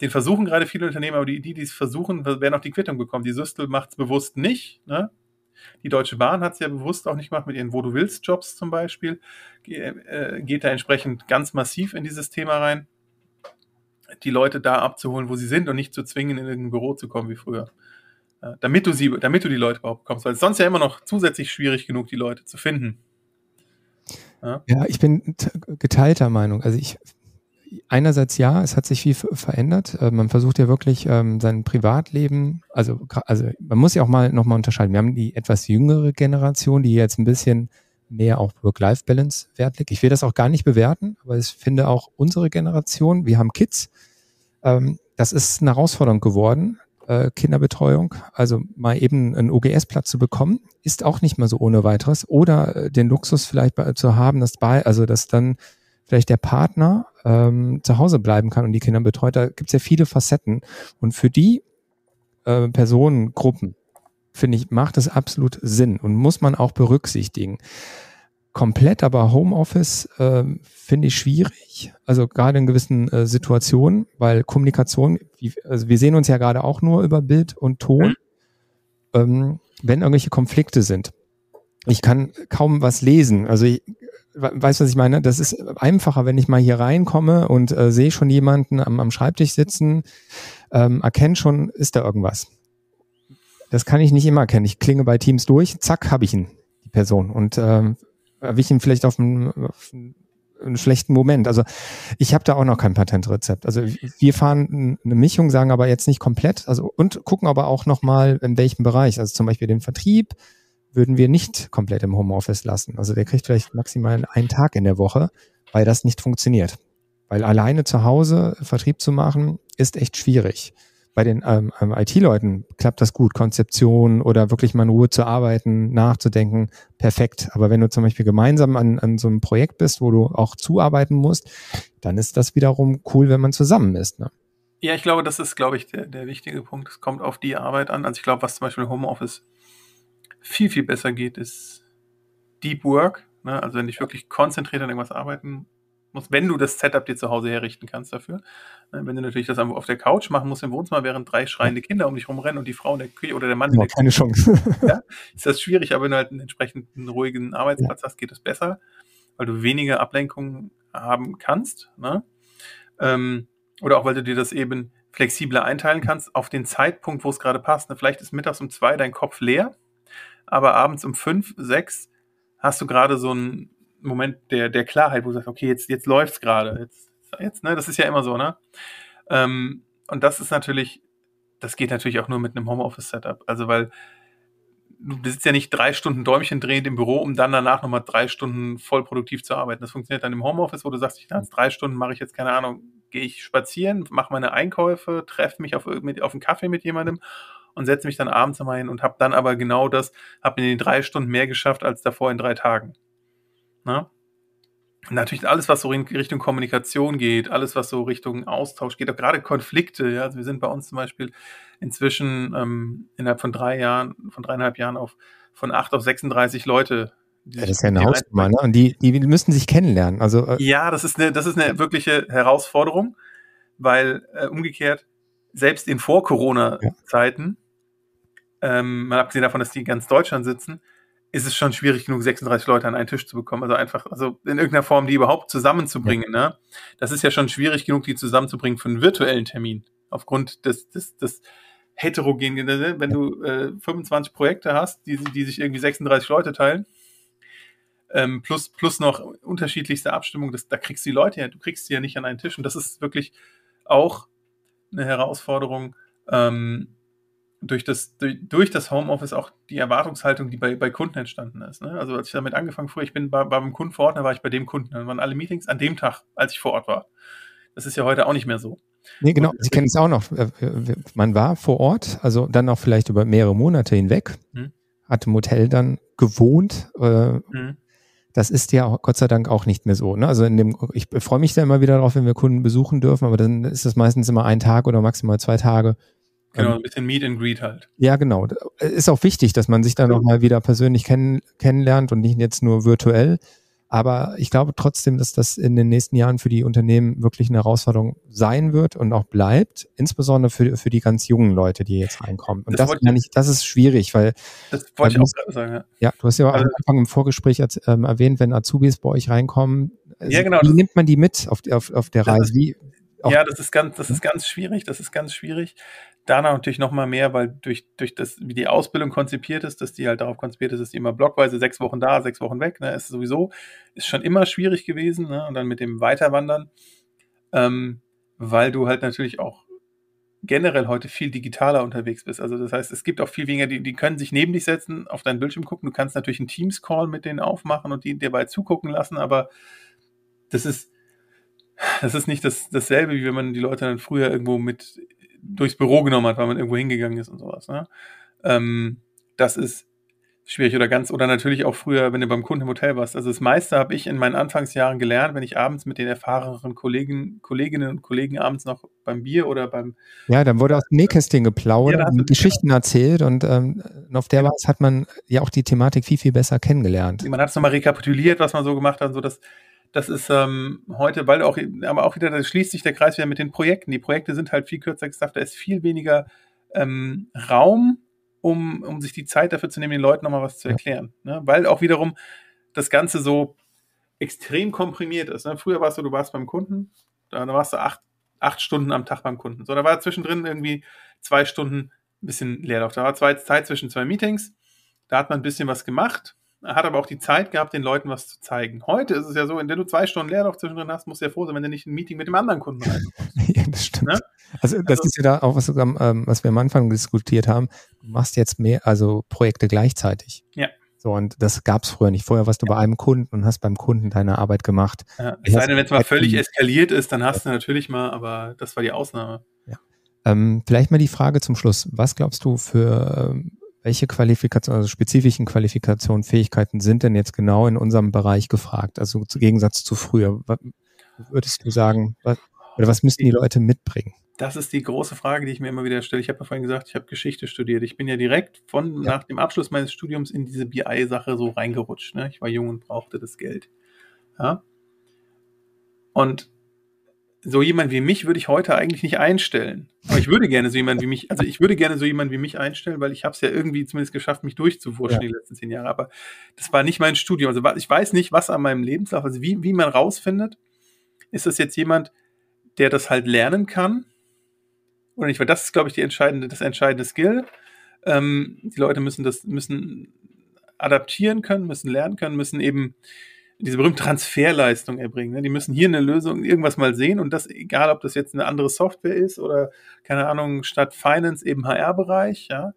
Den versuchen gerade viele Unternehmen, aber die, die, es versuchen, werden auch die Quittung bekommen. Die Systel macht es bewusst nicht. Ne? Die Deutsche Bahn hat es ja bewusst auch nicht gemacht mit ihren Wo du willst Jobs zum Beispiel. Ge äh, geht da entsprechend ganz massiv in dieses Thema rein, die Leute da abzuholen, wo sie sind und nicht zu zwingen, in irgendein Büro zu kommen wie früher. Äh, damit du sie, damit du die Leute überhaupt bekommst, weil es sonst ja immer noch zusätzlich schwierig genug, die Leute zu finden. Ja, ja ich bin geteilter Meinung. Also ich einerseits ja, es hat sich viel verändert. Äh, man versucht ja wirklich ähm, sein Privatleben, also, also man muss ja auch mal nochmal unterscheiden. Wir haben die etwas jüngere Generation, die jetzt ein bisschen mehr auf Work-Life-Balance Wert legt. Ich will das auch gar nicht bewerten, aber ich finde auch unsere Generation, wir haben Kids, ähm, das ist eine Herausforderung geworden, äh, Kinderbetreuung. Also mal eben einen OGS-Platz zu bekommen, ist auch nicht mehr so ohne weiteres. Oder äh, den Luxus vielleicht zu haben, dass bei, also dass dann vielleicht der Partner ähm, zu Hause bleiben kann und die Kinder betreut. Da gibt es ja viele Facetten. Und für die äh, Personengruppen, finde ich, macht es absolut Sinn und muss man auch berücksichtigen. Komplett aber Homeoffice äh, finde ich schwierig, also gerade in gewissen äh, Situationen, weil Kommunikation, wie, also wir sehen uns ja gerade auch nur über Bild und Ton, mhm. ähm, wenn irgendwelche Konflikte sind. Ich kann kaum was lesen. Also ich, weißt du, was ich meine? Das ist einfacher, wenn ich mal hier reinkomme und äh, sehe schon jemanden am, am Schreibtisch sitzen, ähm, erkenne schon, ist da irgendwas. Das kann ich nicht immer erkennen. Ich klinge bei Teams durch, zack, habe ich ihn, die Person. Und ähm, erwische ihn vielleicht auf einen, auf einen schlechten Moment. Also ich habe da auch noch kein Patentrezept. Also wir fahren eine Mischung, sagen aber jetzt nicht komplett, also und gucken aber auch nochmal, in welchem Bereich. Also zum Beispiel den Vertrieb, würden wir nicht komplett im Homeoffice lassen. Also der kriegt vielleicht maximal einen Tag in der Woche, weil das nicht funktioniert. Weil alleine zu Hause Vertrieb zu machen, ist echt schwierig. Bei den ähm, ähm IT-Leuten klappt das gut, Konzeption oder wirklich mal in Ruhe zu arbeiten, nachzudenken, perfekt. Aber wenn du zum Beispiel gemeinsam an, an so einem Projekt bist, wo du auch zuarbeiten musst, dann ist das wiederum cool, wenn man zusammen ist. Ne? Ja, ich glaube, das ist, glaube ich, der, der wichtige Punkt. Es kommt auf die Arbeit an. Also ich glaube, was zum Beispiel Homeoffice viel, viel besser geht, ist Deep Work. Ne? Also wenn ich wirklich konzentriert an irgendwas arbeiten muss, wenn du das Setup dir zu Hause herrichten kannst dafür. Ne? Wenn du natürlich das auf der Couch machen musst im Wohnzimmer, während drei schreiende Kinder um dich rumrennen und die Frau in der Küche oder der Mann in der keine Chance. ja, ist das schwierig, aber wenn du halt einen entsprechenden ruhigen Arbeitsplatz ja. hast, geht es besser, weil du weniger Ablenkungen haben kannst. Ne? Ähm, oder auch weil du dir das eben flexibler einteilen kannst auf den Zeitpunkt, wo es gerade passt. Ne? Vielleicht ist mittags um zwei dein Kopf leer aber abends um fünf, sechs hast du gerade so einen Moment der, der Klarheit, wo du sagst, okay, jetzt, jetzt läuft's gerade. Jetzt, jetzt, ne? Das ist ja immer so, ne? Ähm, und das ist natürlich, das geht natürlich auch nur mit einem Homeoffice-Setup. Also, weil du sitzt ja nicht drei Stunden Däumchen drehend im Büro, um dann danach nochmal drei Stunden voll produktiv zu arbeiten. Das funktioniert dann im Homeoffice, wo du sagst, ich jetzt drei Stunden mache ich jetzt, keine Ahnung, gehe ich spazieren, mache meine Einkäufe, treffe mich auf, mit, auf einen Kaffee mit jemandem und setze mich dann abends nochmal hin und habe dann aber genau das, habe in den drei Stunden mehr geschafft als davor in drei Tagen. Na? Natürlich alles, was so in Richtung Kommunikation geht, alles, was so Richtung Austausch geht, auch gerade Konflikte. Ja, also wir sind bei uns zum Beispiel inzwischen ähm, innerhalb von drei Jahren, von dreieinhalb Jahren auf von acht auf 36 Leute. Ja, das ist ja eine Hausnummer, ne? Und die, die müssen sich kennenlernen. Also äh ja, das ist eine, das ist eine wirkliche Herausforderung, weil äh, umgekehrt selbst in Vor-Corona-Zeiten ähm, mal abgesehen davon, dass die ganz Deutschland sitzen, ist es schon schwierig genug, 36 Leute an einen Tisch zu bekommen. Also einfach, also in irgendeiner Form die überhaupt zusammenzubringen. Ja. Ne? Das ist ja schon schwierig genug, die zusammenzubringen für einen virtuellen Termin. Aufgrund des, des, des heterogenen, ne? wenn du äh, 25 Projekte hast, die, die sich irgendwie 36 Leute teilen, ähm, plus, plus noch unterschiedlichste Abstimmung, das, da kriegst du die Leute ja, du kriegst sie ja nicht an einen Tisch. Und das ist wirklich auch eine Herausforderung, ähm, durch das, durch, das Homeoffice auch die Erwartungshaltung, die bei, bei Kunden entstanden ist. Ne? Also als ich damit angefangen früher, ich bin bei, bei beim Kunden vor Ort, dann war ich bei dem Kunden. Dann waren alle Meetings an dem Tag, als ich vor Ort war. Das ist ja heute auch nicht mehr so. Nee, genau, Sie kennen es auch noch. Äh, man war vor Ort, also dann auch vielleicht über mehrere Monate hinweg, hm. hat im Hotel dann gewohnt. Äh, hm. Das ist ja Gott sei Dank auch nicht mehr so. Ne? Also in dem, ich freue mich da immer wieder drauf, wenn wir Kunden besuchen dürfen, aber dann ist das meistens immer ein Tag oder maximal zwei Tage Genau, ähm, ein bisschen Meet and Greet halt. Ja, genau. Ist auch wichtig, dass man sich dann ja. nochmal wieder persönlich kenn kennenlernt und nicht jetzt nur virtuell. Aber ich glaube trotzdem, dass das in den nächsten Jahren für die Unternehmen wirklich eine Herausforderung sein wird und auch bleibt, insbesondere für, für die ganz jungen Leute, die jetzt reinkommen. Und das, das, ich, das ist schwierig, weil. Das wollte ich auch gerade sagen, ja. Ja, du hast ja also, am Anfang im Vorgespräch ähm, erwähnt, wenn Azubis bei euch reinkommen, ja, genau, wie nimmt man die mit auf, auf, auf der Reise? Wie, ja, das ist ganz, das ist ganz schwierig. Das ist ganz schwierig. Danach natürlich noch mal mehr, weil durch, durch das, wie die Ausbildung konzipiert ist, dass die halt darauf konzipiert ist, dass die immer blockweise sechs Wochen da, sechs Wochen weg, ne, ist sowieso, ist schon immer schwierig gewesen, ne, und dann mit dem Weiterwandern, ähm, weil du halt natürlich auch generell heute viel digitaler unterwegs bist. Also das heißt, es gibt auch viel weniger, die, die können sich neben dich setzen, auf deinen Bildschirm gucken. Du kannst natürlich einen Teams-Call mit denen aufmachen und die dir dabei zugucken lassen, aber das ist, das ist nicht das, dasselbe, wie wenn man die Leute dann früher irgendwo mit durchs Büro genommen hat, weil man irgendwo hingegangen ist und sowas. Ne? Ähm, das ist schwierig oder ganz, oder natürlich auch früher, wenn du beim Kunden im Hotel warst. Also das meiste habe ich in meinen Anfangsjahren gelernt, wenn ich abends mit den erfahreneren Kollegen, Kolleginnen und Kollegen abends noch beim Bier oder beim... Ja, dann wurde aus dem Nähkästchen geplaudert ja, und Geschichten erzählt und ähm, auf der Basis hat man ja auch die Thematik viel, viel besser kennengelernt. Man hat es nochmal rekapituliert, was man so gemacht hat, so dass das ist ähm, heute, weil auch, aber auch wieder, da schließt sich der Kreis wieder mit den Projekten. Die Projekte sind halt viel kürzer gesagt, da ist viel weniger ähm, Raum, um, um sich die Zeit dafür zu nehmen, den Leuten nochmal was zu erklären. Ne? Weil auch wiederum das Ganze so extrem komprimiert ist. Ne? Früher warst du, du warst beim Kunden, da warst du acht, acht Stunden am Tag beim Kunden. So, da war zwischendrin irgendwie zwei Stunden ein bisschen Leerlauf. Da war zwei, Zeit zwischen zwei Meetings, da hat man ein bisschen was gemacht hat aber auch die Zeit gehabt, den Leuten was zu zeigen. Heute ist es ja so, wenn du zwei Stunden Leerlauf zwischendrin hast, musst du ja froh sein, wenn du nicht ein Meeting mit dem anderen Kunden hast. ja, das stimmt. Ne? Also das also, ist ja da auch, was, ähm, was wir am Anfang diskutiert haben. Du machst jetzt mehr, also Projekte gleichzeitig. Ja. So, und das gab es früher nicht. Vorher warst du ja. bei einem Kunden und hast beim Kunden deine Arbeit gemacht. Ja, es sei denn, wenn es mal völlig eskaliert ist, dann hast ja. du natürlich mal, aber das war die Ausnahme. Ja. Ähm, vielleicht mal die Frage zum Schluss. Was glaubst du für ähm, welche Qualifikation, also spezifischen Qualifikationen, Fähigkeiten sind denn jetzt genau in unserem Bereich gefragt? Also im Gegensatz zu früher. Was würdest du sagen, was, oder was müssen die Leute mitbringen? Das ist die große Frage, die ich mir immer wieder stelle. Ich habe ja vorhin gesagt, ich habe Geschichte studiert. Ich bin ja direkt von ja. nach dem Abschluss meines Studiums in diese BI-Sache so reingerutscht. Ne? Ich war jung und brauchte das Geld. Ja. Und so jemand wie mich würde ich heute eigentlich nicht einstellen. Aber ich würde gerne so jemand wie mich, also ich würde gerne so jemand wie mich einstellen, weil ich habe es ja irgendwie zumindest geschafft, mich durchzuwurschen ja. die letzten zehn Jahre. Aber das war nicht mein Studium. Also ich weiß nicht, was an meinem Lebenslauf, also wie, wie man rausfindet, ist das jetzt jemand, der das halt lernen kann? Oder nicht? Weil das ist, glaube ich, die entscheidende, das entscheidende Skill. Ähm, die Leute müssen das, müssen adaptieren können, müssen lernen können, müssen eben diese berühmte Transferleistung erbringen. Ne? Die müssen hier eine Lösung, irgendwas mal sehen und das, egal ob das jetzt eine andere Software ist oder, keine Ahnung, statt Finance eben HR-Bereich, ja,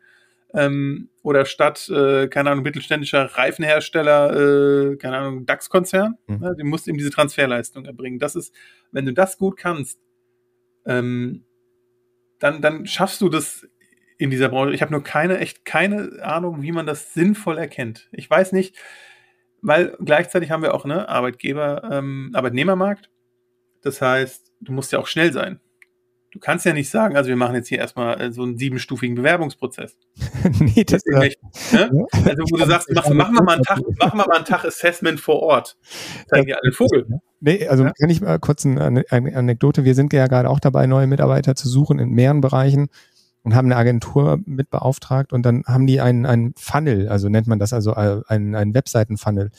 ähm, oder statt, äh, keine Ahnung, mittelständischer Reifenhersteller, äh, keine Ahnung, DAX-Konzern, mhm. ne? die musst eben diese Transferleistung erbringen. Das ist, wenn du das gut kannst, ähm, dann, dann schaffst du das in dieser Branche. Ich habe nur keine, echt keine Ahnung, wie man das sinnvoll erkennt. Ich weiß nicht, weil gleichzeitig haben wir auch ne Arbeitgeber, ähm, Arbeitnehmermarkt. Das heißt, du musst ja auch schnell sein. Du kannst ja nicht sagen, also wir machen jetzt hier erstmal äh, so einen siebenstufigen Bewerbungsprozess. nee, das ist nicht. Ne? Also wo du sagst, mach, machen wir mal einen Tag, machen wir mal einen Tag Assessment vor Ort. Zeigen dir alle Vogel. Nee, also ja? kann ich mal kurz eine, eine Anekdote. Wir sind ja gerade auch dabei, neue Mitarbeiter zu suchen in mehreren Bereichen und haben eine Agentur mit beauftragt und dann haben die einen, einen Funnel, also nennt man das, also äh, einen, einen Webseiten-Funnel,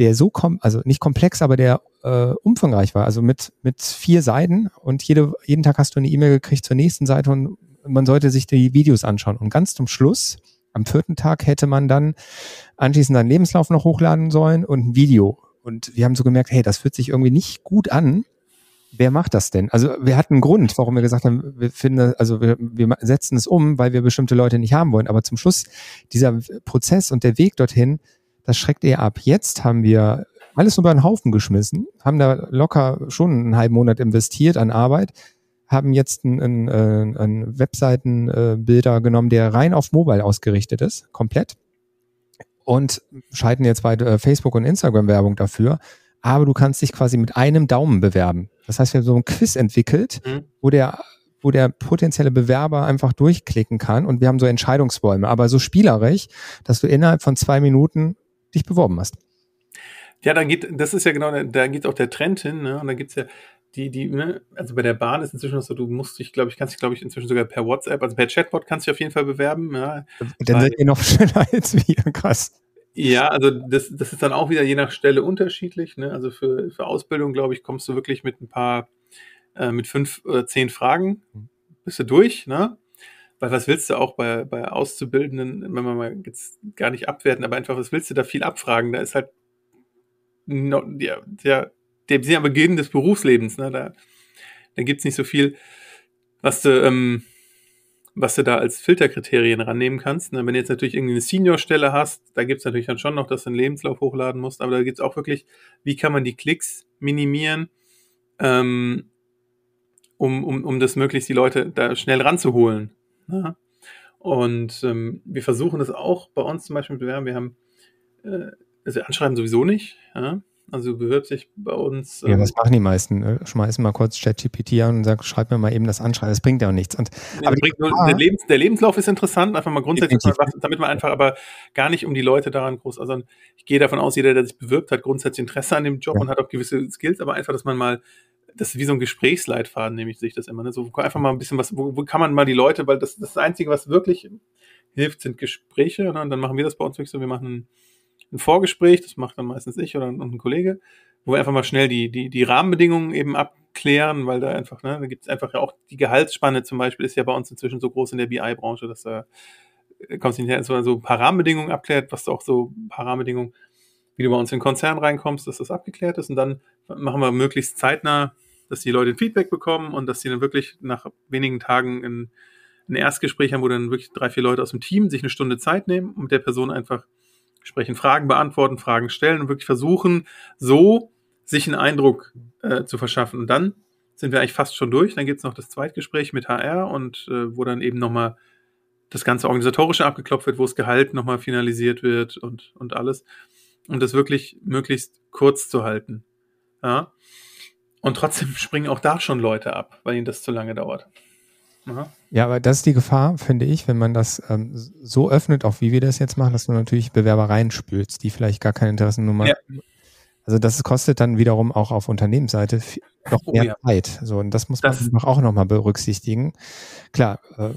der so kom also nicht komplex, aber der äh, umfangreich war, also mit, mit vier Seiten und jede, jeden Tag hast du eine E-Mail gekriegt zur nächsten Seite und man sollte sich die Videos anschauen. Und ganz zum Schluss, am vierten Tag, hätte man dann anschließend einen Lebenslauf noch hochladen sollen und ein Video. Und wir haben so gemerkt, hey, das fühlt sich irgendwie nicht gut an, wer macht das denn? Also wir hatten einen Grund, warum wir gesagt haben, wir finden, also wir, wir setzen es um, weil wir bestimmte Leute nicht haben wollen. Aber zum Schluss, dieser Prozess und der Weg dorthin, das schreckt eher ab. Jetzt haben wir alles über den Haufen geschmissen, haben da locker schon einen halben Monat investiert an Arbeit, haben jetzt einen, einen, einen Webseitenbilder genommen, der rein auf Mobile ausgerichtet ist, komplett. Und schalten jetzt bei äh, Facebook und Instagram Werbung dafür aber du kannst dich quasi mit einem Daumen bewerben. Das heißt, wir haben so ein Quiz entwickelt, mhm. wo der wo der potenzielle Bewerber einfach durchklicken kann und wir haben so Entscheidungsbäume, aber so spielerisch, dass du innerhalb von zwei Minuten dich beworben hast. Ja, dann geht, das ist ja genau, da geht auch der Trend hin, ne? Und dann gibt's ja die, die, ne, also bei der Bahn ist inzwischen so, du musst dich, glaube ich, kannst dich, glaube ich, inzwischen sogar per WhatsApp, also per Chatbot kannst du dich auf jeden Fall bewerben, ja. Dann seid ihr noch schneller als wir, krass. Ja, also das, das ist dann auch wieder je nach Stelle unterschiedlich. Ne? Also für, für Ausbildung, glaube ich, kommst du wirklich mit ein paar, äh, mit fünf oder zehn Fragen, mhm. bist du durch, ne? Weil was willst du auch bei, bei Auszubildenden, wenn man mal jetzt gar nicht abwerten, aber einfach, was willst du da viel abfragen? Da ist halt no, der, der, der sind am Beginn des Berufslebens, ne? Da, da gibt's nicht so viel, was du, ähm, was du da als Filterkriterien rannehmen kannst. Wenn du jetzt natürlich irgendwie eine Senior-Stelle hast, da gibt's natürlich dann schon noch, dass du einen Lebenslauf hochladen musst, aber da gibt's auch wirklich, wie kann man die Klicks minimieren. Ähm, um, um, um das möglichst die Leute da schnell ranzuholen. Ja? Und ähm, wir versuchen das auch bei uns zum Beispiel mit Bewerben. Wir haben, äh, also anschreiben sowieso nicht. Ja? Also bewirbt sich bei uns. Ähm, ja, was machen die meisten? Ne? Schmeißen mal kurz ChatGPT an und sagen, schreib mir mal eben das Anschreiben. Das bringt ja auch nichts. Und, nee, aber die, nur, der, Lebens, der, Lebenslauf ist interessant, einfach mal grundsätzlich, mal damit man einfach aber gar nicht um die Leute daran groß. Also ich gehe davon aus, jeder, der sich bewirbt, hat grundsätzlich Interesse an dem Job ja. und hat auch gewisse Skills, aber einfach, dass man mal das ist wie so ein Gesprächsleitfaden, nehme ich sich das immer. Ne? So einfach mal ein bisschen was, wo, wo kann man mal die Leute, weil das, das Einzige, was wirklich hilft, sind Gespräche. Ne? Und dann machen wir das bei uns wirklich so, wir machen ein, Vorgespräch, das macht dann meistens ich oder ein, Kollege, wo wir einfach mal schnell die, die, die Rahmenbedingungen eben abklären, weil da einfach, ne, da gibt es einfach ja auch die Gehaltsspanne zum Beispiel ist ja bei uns inzwischen so groß in der BI-Branche, dass da äh, kommst du nicht so, so ein paar Rahmenbedingungen abklärt, was auch so ein paar Rahmenbedingungen, wie du bei uns in den Konzern reinkommst, dass das abgeklärt ist. Und dann machen wir möglichst zeitnah dass die Leute ein Feedback bekommen und dass sie dann wirklich nach wenigen Tagen ein, ein Erstgespräch haben, wo dann wirklich drei, vier Leute aus dem Team sich eine Stunde Zeit nehmen und der Person einfach sprechen, Fragen beantworten, Fragen stellen und wirklich versuchen, so sich einen Eindruck äh, zu verschaffen. Und dann sind wir eigentlich fast schon durch. Dann gibt es noch das Zweitgespräch mit HR und äh, wo dann eben nochmal das ganze Organisatorische abgeklopft wird, wo das Gehalt nochmal finalisiert wird und, und alles. Und das wirklich möglichst kurz zu halten. Ja. Und trotzdem springen auch da schon Leute ab, weil ihnen das zu lange dauert. Aha. Ja, aber das ist die Gefahr, finde ich, wenn man das ähm, so öffnet, auch wie wir das jetzt machen, dass du natürlich Bewerber reinspülst, die vielleicht gar keine Interessennummer ja. Also das kostet dann wiederum auch auf Unternehmensseite noch oh, mehr ja. Zeit. So, und das muss das man auch nochmal berücksichtigen. Klar, äh,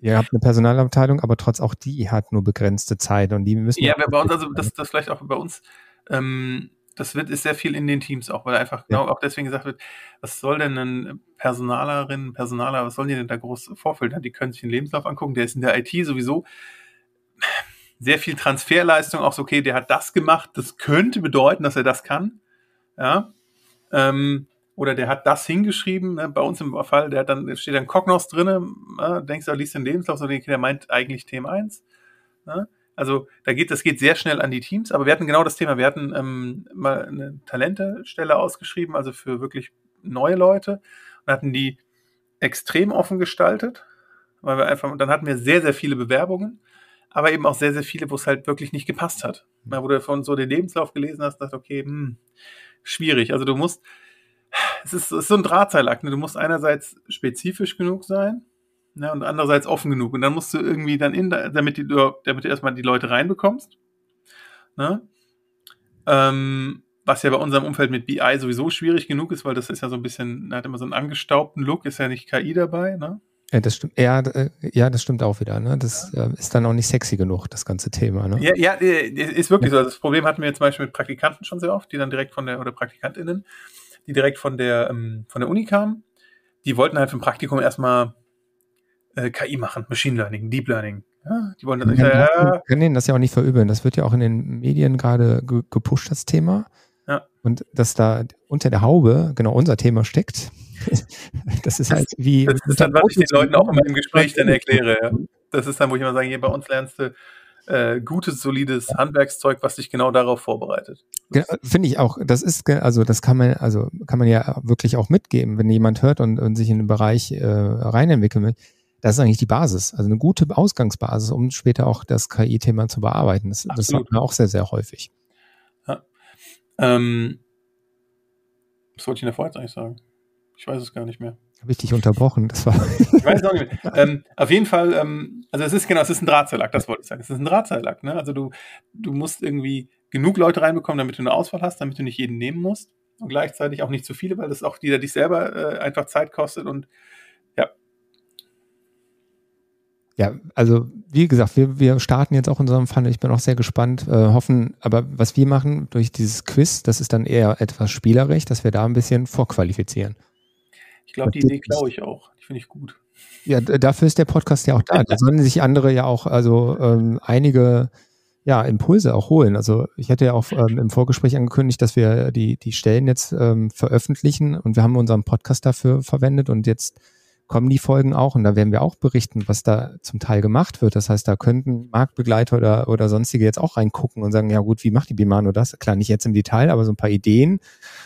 ihr habt eine Personalabteilung, aber trotz auch die hat nur begrenzte Zeit und die müssen. Ja, bei uns, also das, das vielleicht auch bei uns, ähm, das wird ist sehr viel in den Teams auch, weil einfach ja. genau auch deswegen gesagt wird, was soll denn ein Personalerin, Personaler, was sollen die denn da groß vorfiltern? Die können sich den Lebenslauf angucken, der ist in der IT sowieso sehr viel Transferleistung, auch so, okay, der hat das gemacht, das könnte bedeuten, dass er das kann. Ja. Ähm, oder der hat das hingeschrieben, ne? bei uns im Fall, der hat dann, steht dann Cognos drin, äh, denkst du, liest den Lebenslauf, so, der meint eigentlich Thema 1. Ne? Also da geht, das geht sehr schnell an die Teams, aber wir hatten genau das Thema. Wir hatten ähm, mal eine Talentestelle ausgeschrieben, also für wirklich neue Leute und hatten die extrem offen gestaltet, weil wir einfach, dann hatten wir sehr, sehr viele Bewerbungen, aber eben auch sehr, sehr viele, wo es halt wirklich nicht gepasst hat. Weil, wo du von so den Lebenslauf gelesen hast, dachte, okay, hm, schwierig. Also du musst, es ist, es ist so ein Drahtseilakt, ne? du musst einerseits spezifisch genug sein, Ne, und andererseits offen genug. Und dann musst du irgendwie dann in, damit, die, damit du erstmal die Leute reinbekommst. Ne? Ähm, was ja bei unserem Umfeld mit BI sowieso schwierig genug ist, weil das ist ja so ein bisschen, hat immer so einen angestaubten Look, ist ja nicht KI dabei, ne? Ja, das stimmt. Ja, äh, ja, das stimmt auch wieder. Ne? Das ja. äh, ist dann auch nicht sexy genug, das ganze Thema. Ne? Ja, ja, äh, ist wirklich ja. so. Also das Problem hatten wir jetzt zum Beispiel mit Praktikanten schon sehr oft, die dann direkt von der, oder PraktikantInnen, die direkt von der, ähm, von der Uni kamen. Die wollten halt für ein Praktikum erstmal äh, KI machen, Machine Learning, Deep Learning. Ja, die wollen das, ja, ja, können denen das ja auch nicht verübeln. Das wird ja auch in den Medien gerade ge gepusht, das Thema. Ja. Und dass da unter der Haube genau unser Thema steckt, das ist halt wie. Das ist dann, was ich den Leuten auch immer im Gespräch dann erkläre. Ja. Das ist dann, wo ich immer sage, hier bei uns lernst du äh, gutes, solides Handwerkszeug, was dich genau darauf vorbereitet. Ja, Finde ich auch. Das ist, also das kann man, also kann man ja wirklich auch mitgeben, wenn jemand hört und, und sich in den Bereich äh, reinentwickeln will das ist eigentlich die Basis, also eine gute Ausgangsbasis, um später auch das KI-Thema zu bearbeiten. Das, das sagt man auch sehr, sehr häufig. Ja. Ähm, was wollte ich denn davor jetzt eigentlich sagen? Ich weiß es gar nicht mehr. Habe ich dich unterbrochen? Das war. ich weiß es auch nicht mehr. ähm, auf jeden Fall, ähm, also es ist genau, es ist ein Drahtseilakt, das wollte ich sagen. Es ist ein Drahtseilakt, ne? Also du, du musst irgendwie genug Leute reinbekommen, damit du eine Auswahl hast, damit du nicht jeden nehmen musst. Und gleichzeitig auch nicht zu viele, weil das auch wieder dich selber äh, einfach Zeit kostet und Ja, also wie gesagt, wir, wir starten jetzt auch in unserem Funnel. Ich bin auch sehr gespannt, äh, hoffen, aber was wir machen durch dieses Quiz, das ist dann eher etwas spielerisch, dass wir da ein bisschen vorqualifizieren. Ich glaube, die Idee klaue ich auch. Die finde ich gut. Ja, dafür ist der Podcast ja auch da. Da sollen sich andere ja auch, also ähm, einige ja, Impulse auch holen. Also ich hätte ja auch ähm, im Vorgespräch angekündigt, dass wir die, die Stellen jetzt ähm, veröffentlichen und wir haben unseren Podcast dafür verwendet und jetzt kommen die Folgen auch und da werden wir auch berichten, was da zum Teil gemacht wird. Das heißt, da könnten Marktbegleiter oder, oder sonstige jetzt auch reingucken und sagen, ja gut, wie macht die Bimano das? Klar, nicht jetzt im Detail, aber so ein paar Ideen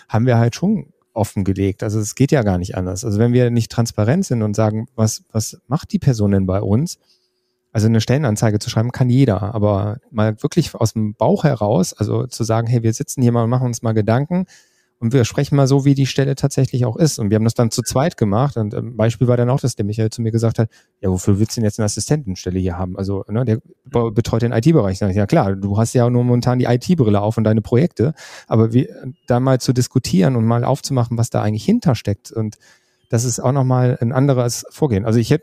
haben wir halt schon offengelegt. Also es geht ja gar nicht anders. Also wenn wir nicht transparent sind und sagen, was, was macht die Person denn bei uns? Also eine Stellenanzeige zu schreiben kann jeder, aber mal wirklich aus dem Bauch heraus, also zu sagen, hey, wir sitzen hier mal und machen uns mal Gedanken, und wir sprechen mal so, wie die Stelle tatsächlich auch ist. Und wir haben das dann zu zweit gemacht. Und ein ähm, Beispiel war dann auch, dass der Michael zu mir gesagt hat, ja, wofür willst du denn jetzt eine Assistentenstelle hier haben? Also, ne, der betreut den IT-Bereich. Ja klar, du hast ja nur momentan die IT-Brille auf und deine Projekte. Aber wie, da mal zu diskutieren und mal aufzumachen, was da eigentlich hintersteckt. Und das ist auch nochmal ein anderes Vorgehen. Also ich äh,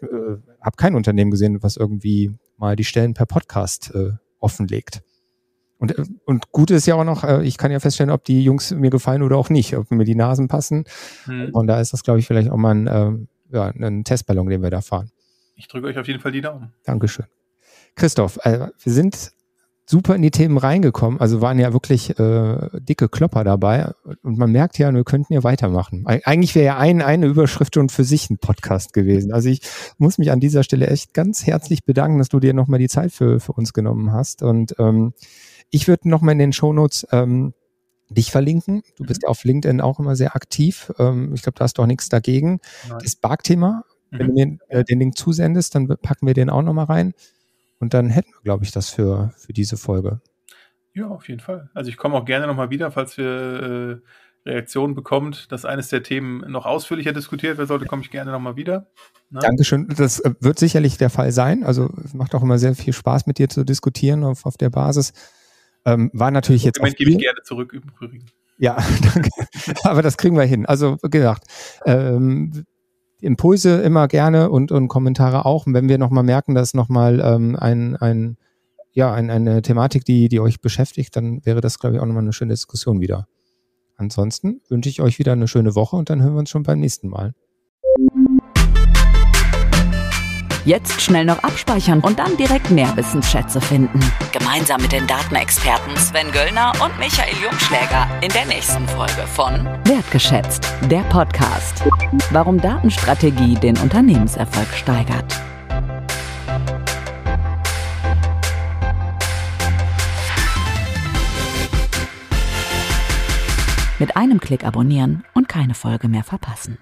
habe kein Unternehmen gesehen, was irgendwie mal die Stellen per Podcast äh, offenlegt. Und, äh, und gut ist ja auch noch, äh, ich kann ja feststellen, ob die Jungs mir gefallen oder auch nicht, ob mir die Nasen passen. Hm. Und da ist das, glaube ich, vielleicht auch mal ein, äh, ja, ein Testballon, den wir da fahren. Ich drücke euch auf jeden Fall die Daumen. Dankeschön. Christoph, wir sind super in die Themen reingekommen. Also waren ja wirklich äh, dicke Klopper dabei. Und man merkt ja, wir könnten ja weitermachen. Eigentlich wäre ja ein, eine Überschrift schon für sich ein Podcast gewesen. Also ich muss mich an dieser Stelle echt ganz herzlich bedanken, dass du dir nochmal die Zeit für, für uns genommen hast. Und ähm, ich würde nochmal in den Shownotes ähm, dich verlinken. Du bist ja auf LinkedIn auch immer sehr aktiv. Ähm, ich glaube, da hast du auch nichts dagegen. Nein. Das Bark-Thema, mhm. wenn du mir äh, den Link zusendest, dann packen wir den auch nochmal rein. Und dann hätten wir, glaube ich, das für, für diese Folge. Ja, auf jeden Fall. Also ich komme auch gerne nochmal wieder, falls wir äh, Reaktionen bekommt, dass eines der Themen noch ausführlicher diskutiert werden sollte, komme ich gerne nochmal wieder. Ne? Dankeschön. Das äh, wird sicherlich der Fall sein. Also macht auch immer sehr viel Spaß, mit dir zu diskutieren auf, auf der Basis. Ähm, war natürlich jetzt. Moment gebe ich gerne zurück im Übrigen. Ja, danke. Aber das kriegen wir hin. Also gesagt, ähm, Impulse immer gerne und, und Kommentare auch. Und wenn wir nochmal merken, dass nochmal ähm, ein, ein, ja, ein, eine Thematik, die, die euch beschäftigt, dann wäre das, glaube ich, auch nochmal eine schöne Diskussion wieder. Ansonsten wünsche ich euch wieder eine schöne Woche und dann hören wir uns schon beim nächsten Mal. Jetzt schnell noch abspeichern und dann direkt mehr Wissensschätze finden. Gemeinsam mit den Datenexperten Sven Göllner und Michael Jungschläger in der nächsten Folge von Wertgeschätzt, der Podcast. Warum Datenstrategie den Unternehmenserfolg steigert. Mit einem Klick abonnieren und keine Folge mehr verpassen.